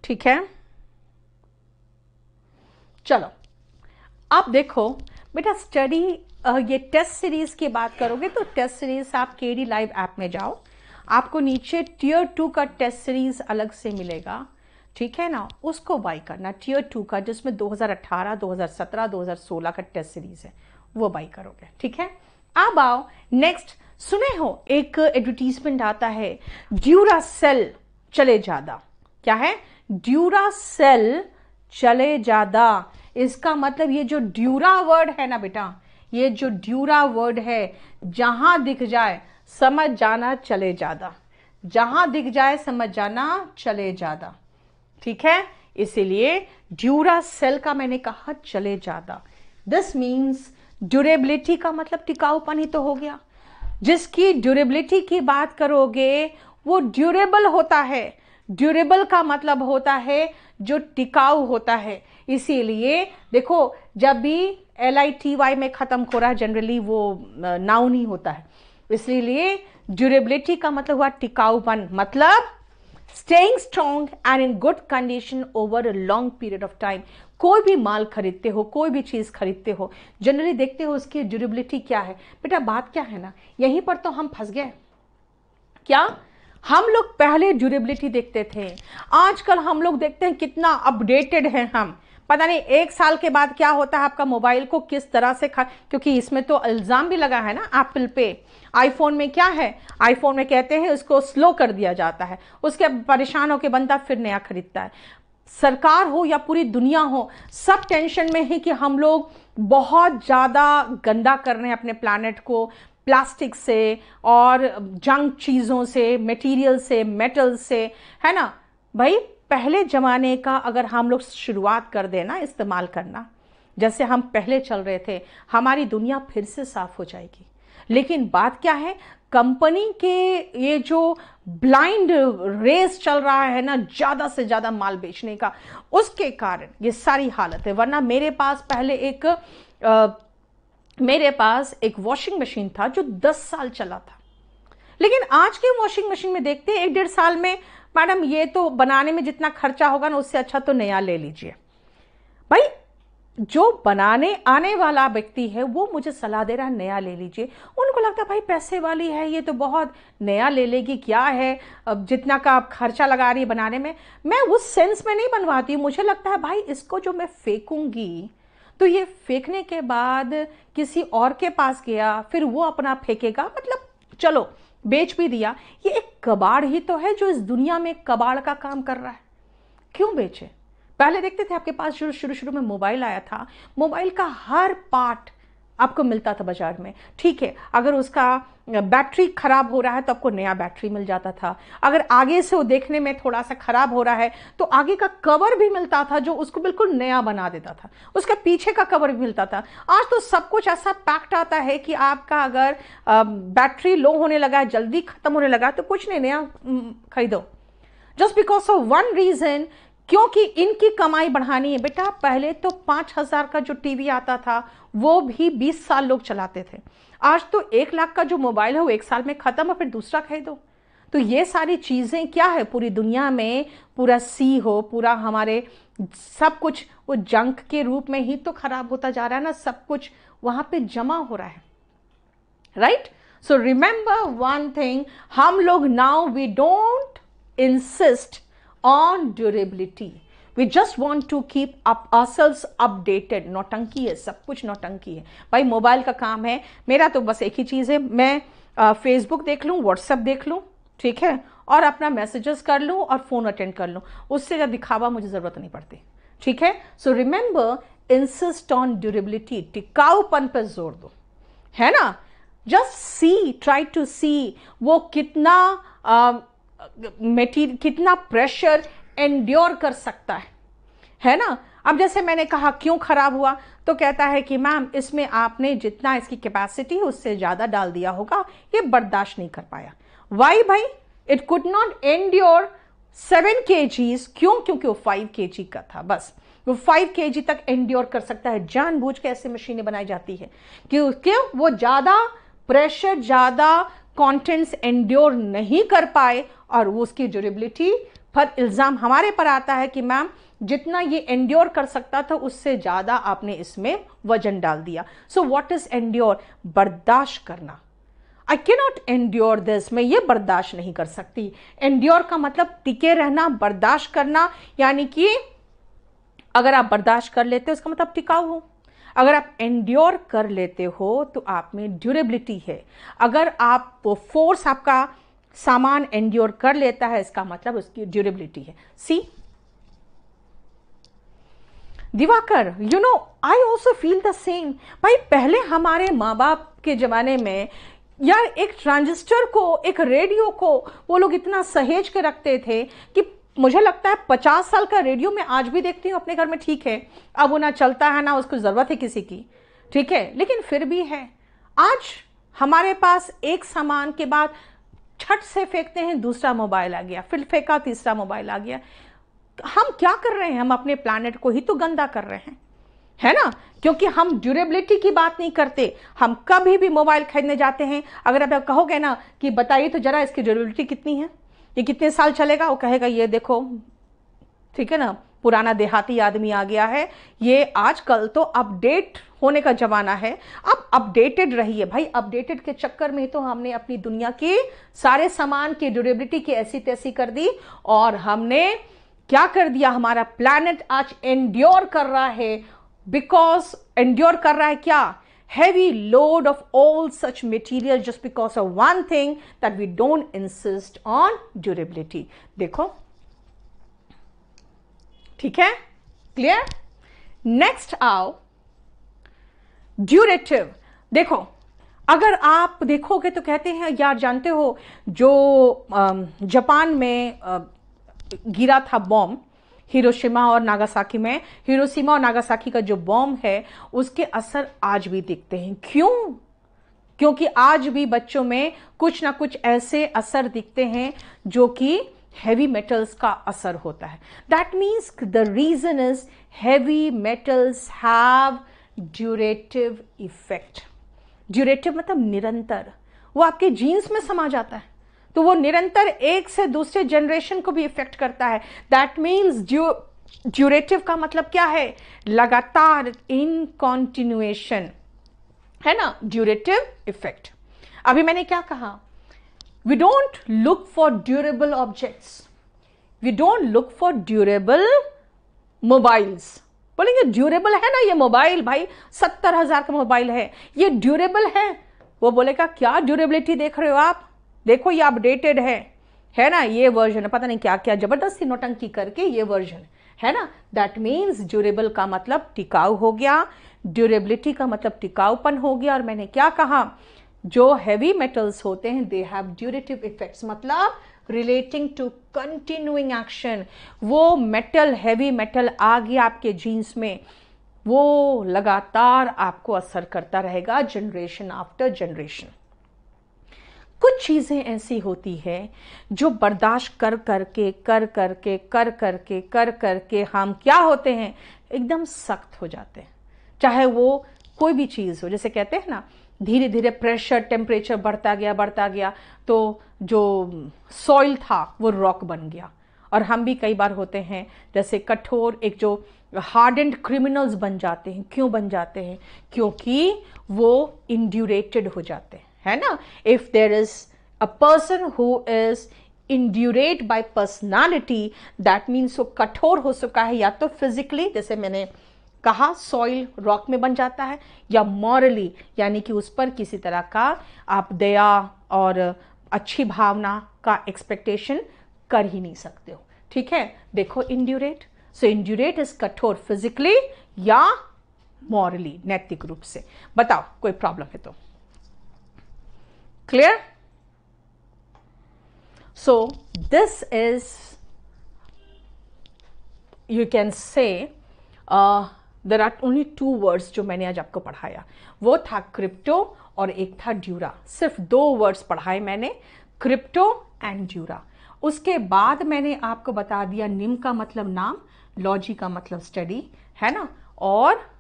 ठीक है? चलो आप देखो बेटा स्टडी ये टेस्ट सीरीज़ की बात करोगे तो टेस्ट सीरीज़ आप केडी लाइव ऐप में जाओ। आपको नीचे टीयर टू का टेस्ट सीरीज़ अलग से मिलेगा ठीक है ना? उसको बाई करना। टीयर टू का जिसमें 2018, 2017, 2016 का टेस्ट सीरीज़ है वो बाई करोगे ठीक है? अब आओ नेक्स्ट सुने हो एक एडवर्टीजमेंट आता है ड्यूरा सेल चले ज़्यादा। क्या है? ड्यूरा सेल चले ज़्यादा इसका मतलब ये जो ड्यूरा वर्ड है ना बेटा, ये जो ड्यूरा वर्ड है, जहाँ दिख जाए समझ जाना चले ज़्यादा जहाँ दिख जाए समझ जाना चले ज़्यादा ठीक है? इसीलिए ड्यूरा सेल का मैंने कहा चले ज़्यादा दिस मीन्स ड्यूरेबिलिटी का मतलब टिकाऊपन ही तो हो गया। जिसकी ड्यूरेबिलिटी की बात करोगे, वो ड्यूरेबल होता है। ड्यूरेबल का मतलब होता है जो टिकाऊ होता है। इसीलिए देखो, जब भी एल आई टी वाई में ख़त्म हो रहा है जनरली वो नाउन ही होता है। इसलिए ड्यूरेबिलिटी का मतलब हुआ टिकाऊपन। मतलब staying strong and in good condition over a long period of time कोई भी माल खरीदते हो, कोई भी चीज़ खरीदते हो जनरली देखते हो उसकी ड्यूरेबिलिटी क्या है। बेटा, बात क्या है ना? यहीं पर तो हम फंस गए। क्या? हम लोग पहले ड्यूरेबिलिटी देखते थे। आजकल हम लोग देखते हैं कितना अपडेटेड है हम। पता नहीं, एक साल के बाद क्या होता है, आपका मोबाइल को किस तरह से खा क्योंकि इसमें तो इल्ज़ाम भी लगा है ना एप्पल पे। आईफोन में क्या है? आईफोन में कहते हैं उसको स्लो कर दिया जाता है। उसके परेशान होकर बनता फिर नया खरीदता है। सरकार हो या पूरी दुनिया हो, सब टेंशन में है कि हम लोग बहुत ज़्यादा गंदा कर रहे हैं अपने प्लानट को। प्लास्टिक से और जंक चीज़ों से मटेरियल से मेटल से, है ना? भाई, पहले ज़माने का अगर हम लोग शुरुआत कर देना इस्तेमाल करना, जैसे हम पहले चल रहे थे, हमारी दुनिया फिर से साफ़ हो जाएगी। लेकिन बात क्या है? कंपनी के ये जो ब्लाइंड रेस चल रहा है ना, ज़्यादा से ज़्यादा माल बेचने का, उसके कारण ये सारी हालत है। वरना मेरे पास पहले एक मेरे पास एक वॉशिंग मशीन था जो 10 साल चला था। लेकिन आज के वॉशिंग मशीन में देखते हैं, एक डेढ़ साल में, मैडम, ये तो बनाने में जितना खर्चा होगा ना, उससे अच्छा तो नया ले लीजिए। भाई, जो बनाने, आने वाला व्यक्ति है, वो मुझे सलाह दे रहा है, नया ले लीजिए। उनको लगता है, भाई, पैसे वाली है, ये तो बहुत नया ले लेगी, क्या है? अब जितना का आप खर्चा लगा रही है बनाने में। मैं उस सेंस में नहीं बनवाती मुझे लगता है, भाई, इसको जो मैं फेंकूँगी तो ये फेंकने के बाद किसी और के पास गया, फिर वो अपना फेंकेगा? मतलब चलो, बेच भी दिया। ये एक कबाड़ ही तो है जो इस दुनिया में कबाड़ का काम कर रहा है। क्यों बेचे? पहले देखते थे आपके पास शुरू शुरू शुरू में मोबाइल आया था। मोबाइल का हर पार्ट आपको मिलता था बाज़ार में। ठीक है, अगर उसका बैटरी खराब हो रहा है तो आपको नया बैटरी मिल जाता था। अगर आगे से वो देखने में थोड़ा सा खराब हो रहा है तो आगे का कवर भी मिलता था जो उसको बिल्कुल नया बना देता था। उसका पीछे का कवर भी मिलता था। आज तो सब कुछ ऐसा पैक्ट आता है कि आपका अगर बैटरी लो होने लगा है, जल्दी खत्म होने लगा तो कुछ नहीं, नया खरीदो। Just because of one reason क्योंकि इनकी कमाई बढ़ानी है। बेटा, पहले तो पाँच हज़ार का जो टीवी आता था, वो भी बीस साल लोग चलाते थे। आज तो एक लाख का जो मोबाइल है, वो एक साल में खत्म है फिर दूसरा खरीदो तो ये सारी चीज़ें क्या है? पूरी दुनिया में पूरा सी हो, पूरा हमारे सब कुछ वो जंक के रूप में ही तो खराब होता जा रहा है ना, सब कुछ वहाँ पे जमा हो रहा है। Right so remember one thing हम लोग now we don't insist on durability. We just want to keep up ourselves updated. नौटंकी है सब कुछ नौटंकी है भाई मोबाइल का काम है मेरा तो बस एक ही चीज़ है मैं फेसबुक देख लूँ व्हाट्सएप देख लूँ ठीक है और अपना मैसेजेस कर लूँ और फ़ोन अटेंड कर लूँ उससे जब दिखावा मुझे ज़रूरत नहीं पड़ती ठीक है so remember insist on durability टिकाऊपन पर ज़ोर दो है ना just see try to see वो कितना मेटीरियल कितना प्रेशर एंड्योर कर सकता है। है ना? अब जैसे मैंने कहा, क्यों खराब हुआ? तो कहता है कि, मैम, इसमें आपने जितना इसकी कैपेसिटी उससे ज़्यादा डाल दिया होगा। ये बर्दाश्त नहीं कर पाया। वाई भाई? It could not endure seven के जीज क्यों? क्योंकि वो फाइव के जी का था, बस। वो फाइव के जी तक एंड्योर कर सकता है। जानबूझ के ऐसी मशीनें बनाई जाती है। क्यों? क्यों? वो ज़्यादा प्रेशर ज़्यादा कंटेंट्स एंड्योर नहीं कर पाए और वो उसकी ड्यूरेबिलिटी पर इल्ज़ाम हमारे पर आता है कि मैम जितना ये एंड्योर कर सकता था, उससे ज़्यादा आपने इसमें वज़न डाल दिया। सो वॉट इज़ एंड्योर बर्दाश्त करना। आई के नॉट एंड्योर दिस मैं ये बर्दाश्त नहीं कर सकती। एंड्योर का मतलब टिके रहना, बर्दाश्त करना, यानी कि अगर आप बर्दाश्त कर लेते हो इसका मतलब टिकाऊ हो। अगर आप एंड्योर कर लेते हो तो आप में ड्यूरेबिलिटी है। अगर आप फोर्स आपका सामान एंड्योर कर लेता है, इसका मतलब उसकी ड्यूरेबिलिटी है। See Divakar you know I also feel the same भाई, पहले हमारे माँ बाप के ज़माने में, यार, एक ट्रांजिस्टर को, एक रेडियो को, वो लोग इतना सहेज के रखते थे कि मुझे लगता है पचास साल का रेडियो मैं आज भी देखती हूँ, अपने घर में ठीक है। अब वो ना चलता है, ना उसको ज़रूरत है किसी की। ठीक है, लेकिन फिर भी है। आज हमारे पास एक सामान के बाद छठ से फेंकते हैं, दूसरा मोबाइल आ गया, फिर फेंका, तीसरा मोबाइल आ गया। हम क्या कर रहे हैं? हम अपने प्लानट को ही तो गंदा कर रहे हैं। है ना? क्योंकि हम ड्यूरेबिलिटी की बात नहीं करते। हम कभी भी मोबाइल खरीदने जाते हैं। अगर आप कहोगे ना कि बताइए तो जरा इसकी ड्यूरेबिलिटी कितनी है? ये कितने साल चलेगा? वो कहेगा, ये देखो, ठीक है ना, पुराना देहाती आदमी आ गया है। ये आजकल तो अपडेट होने का जमाना है। अब अपडेटेड रहिए भाई। अपडेटेड के चक्कर में तो हमने अपनी दुनिया के सारे सामान की ड्यूरेबिलिटी की ऐसी तैसी कर दी और हमने क्या कर दिया? हमारा प्लानट आज एंड्योर कर रहा है। बिकॉज़ एंड्योर कर रहा है क्या? Heavy load of all such material just because of one thing that we don't insist on durability देखो ठीक है क्लियर नेक्स्ट आओ ड्यूरेटिव देखो अगर आप देखोगे तो कहते हैं यार जानते हो जो जापान में गिरा था बॉम्ब हिरोशिमा और नागासाकी में। हिरोशिमा और नागासाकी का जो बॉम्ब है, उसके असर आज भी दिखते हैं। क्यों? क्योंकि आज भी बच्चों में कुछ ना कुछ ऐसे असर दिखते हैं जो कि हैवी मेटल्स का असर होता है। That means the reason is heavy metals have durative effect durative मतलब निरंतर। वो आपके जीन्स में समा जाता है। तो वो निरंतर एक से दूसरे जनरेशन को भी इफ़ेक्ट करता है। दैट मीन्स ड्यू ड्यूरेटिव का मतलब क्या है? लगातार इन कॉन्टिन्यूएशन है ना? ड्यूरेटिव इफ़ेक्ट अभी मैंने क्या कहा? We don't look for durable objects we don't look for durable mobiles बोलेंगे ड्यूरेबल है ना ये मोबाइल भाई, सत्तर हज़ार का मोबाइल है। ये ड्यूरेबल है। वो बोलेगा, क्या ड्यूरेबिलिटी देख रहे हो आप? देखो, ये अपडेटेड है। है ना? ये वर्जन पता नहीं क्या क्या ज़बरदस्ती नोटंकी करके ये वर्जन है ना? दैट मीन्स ड्यूरेबल का मतलब टिकाऊ हो गया। ड्यूरेबिलिटी का मतलब टिकाऊपन हो गया। और मैंने क्या कहा? जो हैवी मेटल्स होते हैं दे हैव ड्यूरेटिव इफेक्ट्स मतलब रिलेटिंग टू कंटिन्यूइंग एक्शन वो मेटल हैवी मेटल आ गया आपके जीन्स में। वो लगातार आपको असर करता रहेगा जनरेशन आफ्टर जनरेशन कुछ चीज़ें ऐसी होती है जो बर्दाश्त कर करके, कर कर के कर कर के कर करके हम क्या होते हैं? एकदम सख्त हो जाते हैं। चाहे वो कोई भी चीज़ हो, जैसे कहते हैं ना धीरे धीरे प्रेशर टेम्परेचर बढ़ता गया बढ़ता गया तो जो सॉइल था, वो रॉक बन गया। और हम भी कई बार होते हैं, जैसे कठोर एक जो हार्ड एंड क्रिमिनल्स बन जाते हैं। क्यों बन जाते हैं? क्योंकि वो इंड्यूरेटेड हो जाते हैं। है ना? If there is a person who is indurate by personality that means वो कठोर हो चुका है, या तो फिजिकली जैसे मैंने कहा सॉइल रॉक में बन जाता है, या मॉरली यानी कि उस पर किसी तरह का आप दया और अच्छी भावना का एक्सपेक्टेशन कर ही नहीं सकते हो। ठीक है? देखो इंड्यूरेट सो इंड्यूरेट इज़ कठोर फिजिकली या मॉरली नैतिक रूप से। बताओ, कोई प्रॉब्लम है तो। Clear? So, this is, you can say, uh, there are only two words जो मैंने आज आपको पढ़ाया। वो था क्रिप्टो और एक था ड्यूरा सिर्फ़ दो वर्ड्स पढ़ाए मैंने क्रिप्टो एंड ड्यूरा उसके बाद मैंने आपको बता दिया निम का मतलब नाम लॉजी का मतलब स्टडी है ना? और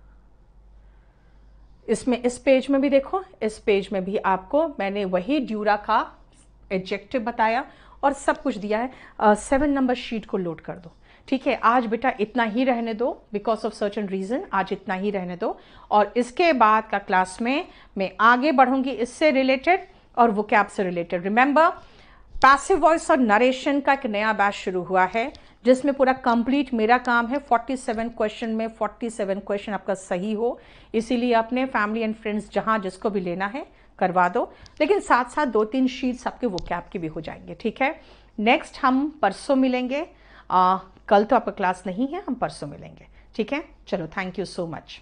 इसमें, इस पेज में भी देखो, इस पेज में भी आपको मैंने वही ड्यूरा का एडजेक्टिव बताया और सब कुछ दिया है। सेवन नंबर शीट को लोड कर दो। ठीक है, आज बेटा इतना ही रहने दो because of search and reason आज इतना ही रहने दो। और इसके बाद का क्लास में मैं आगे बढ़ूँगी इससे रिलेटेड और वो कैब से रिलेटेड रिमेंबर पैसिव वॉइस और नरेशन का एक नया बैच शुरू हुआ है। जिसमें पूरा कंप्लीट मेरा काम है। 47 क्वेश्चन में 47 क्वेश्चन आपका सही हो। इसीलिए आपने फैमिली एंड फ्रेंड्स जहाँ जिसको भी लेना है करवा दो। लेकिन साथ साथ दो तीन शीट्स आपके वो कैप के भी हो जाएँगे ठीक है? नेक्स्ट हम परसों मिलेंगे। आ, कल तो आपका क्लास नहीं है हम परसों मिलेंगे ठीक है? चलो थैंक यू सो मच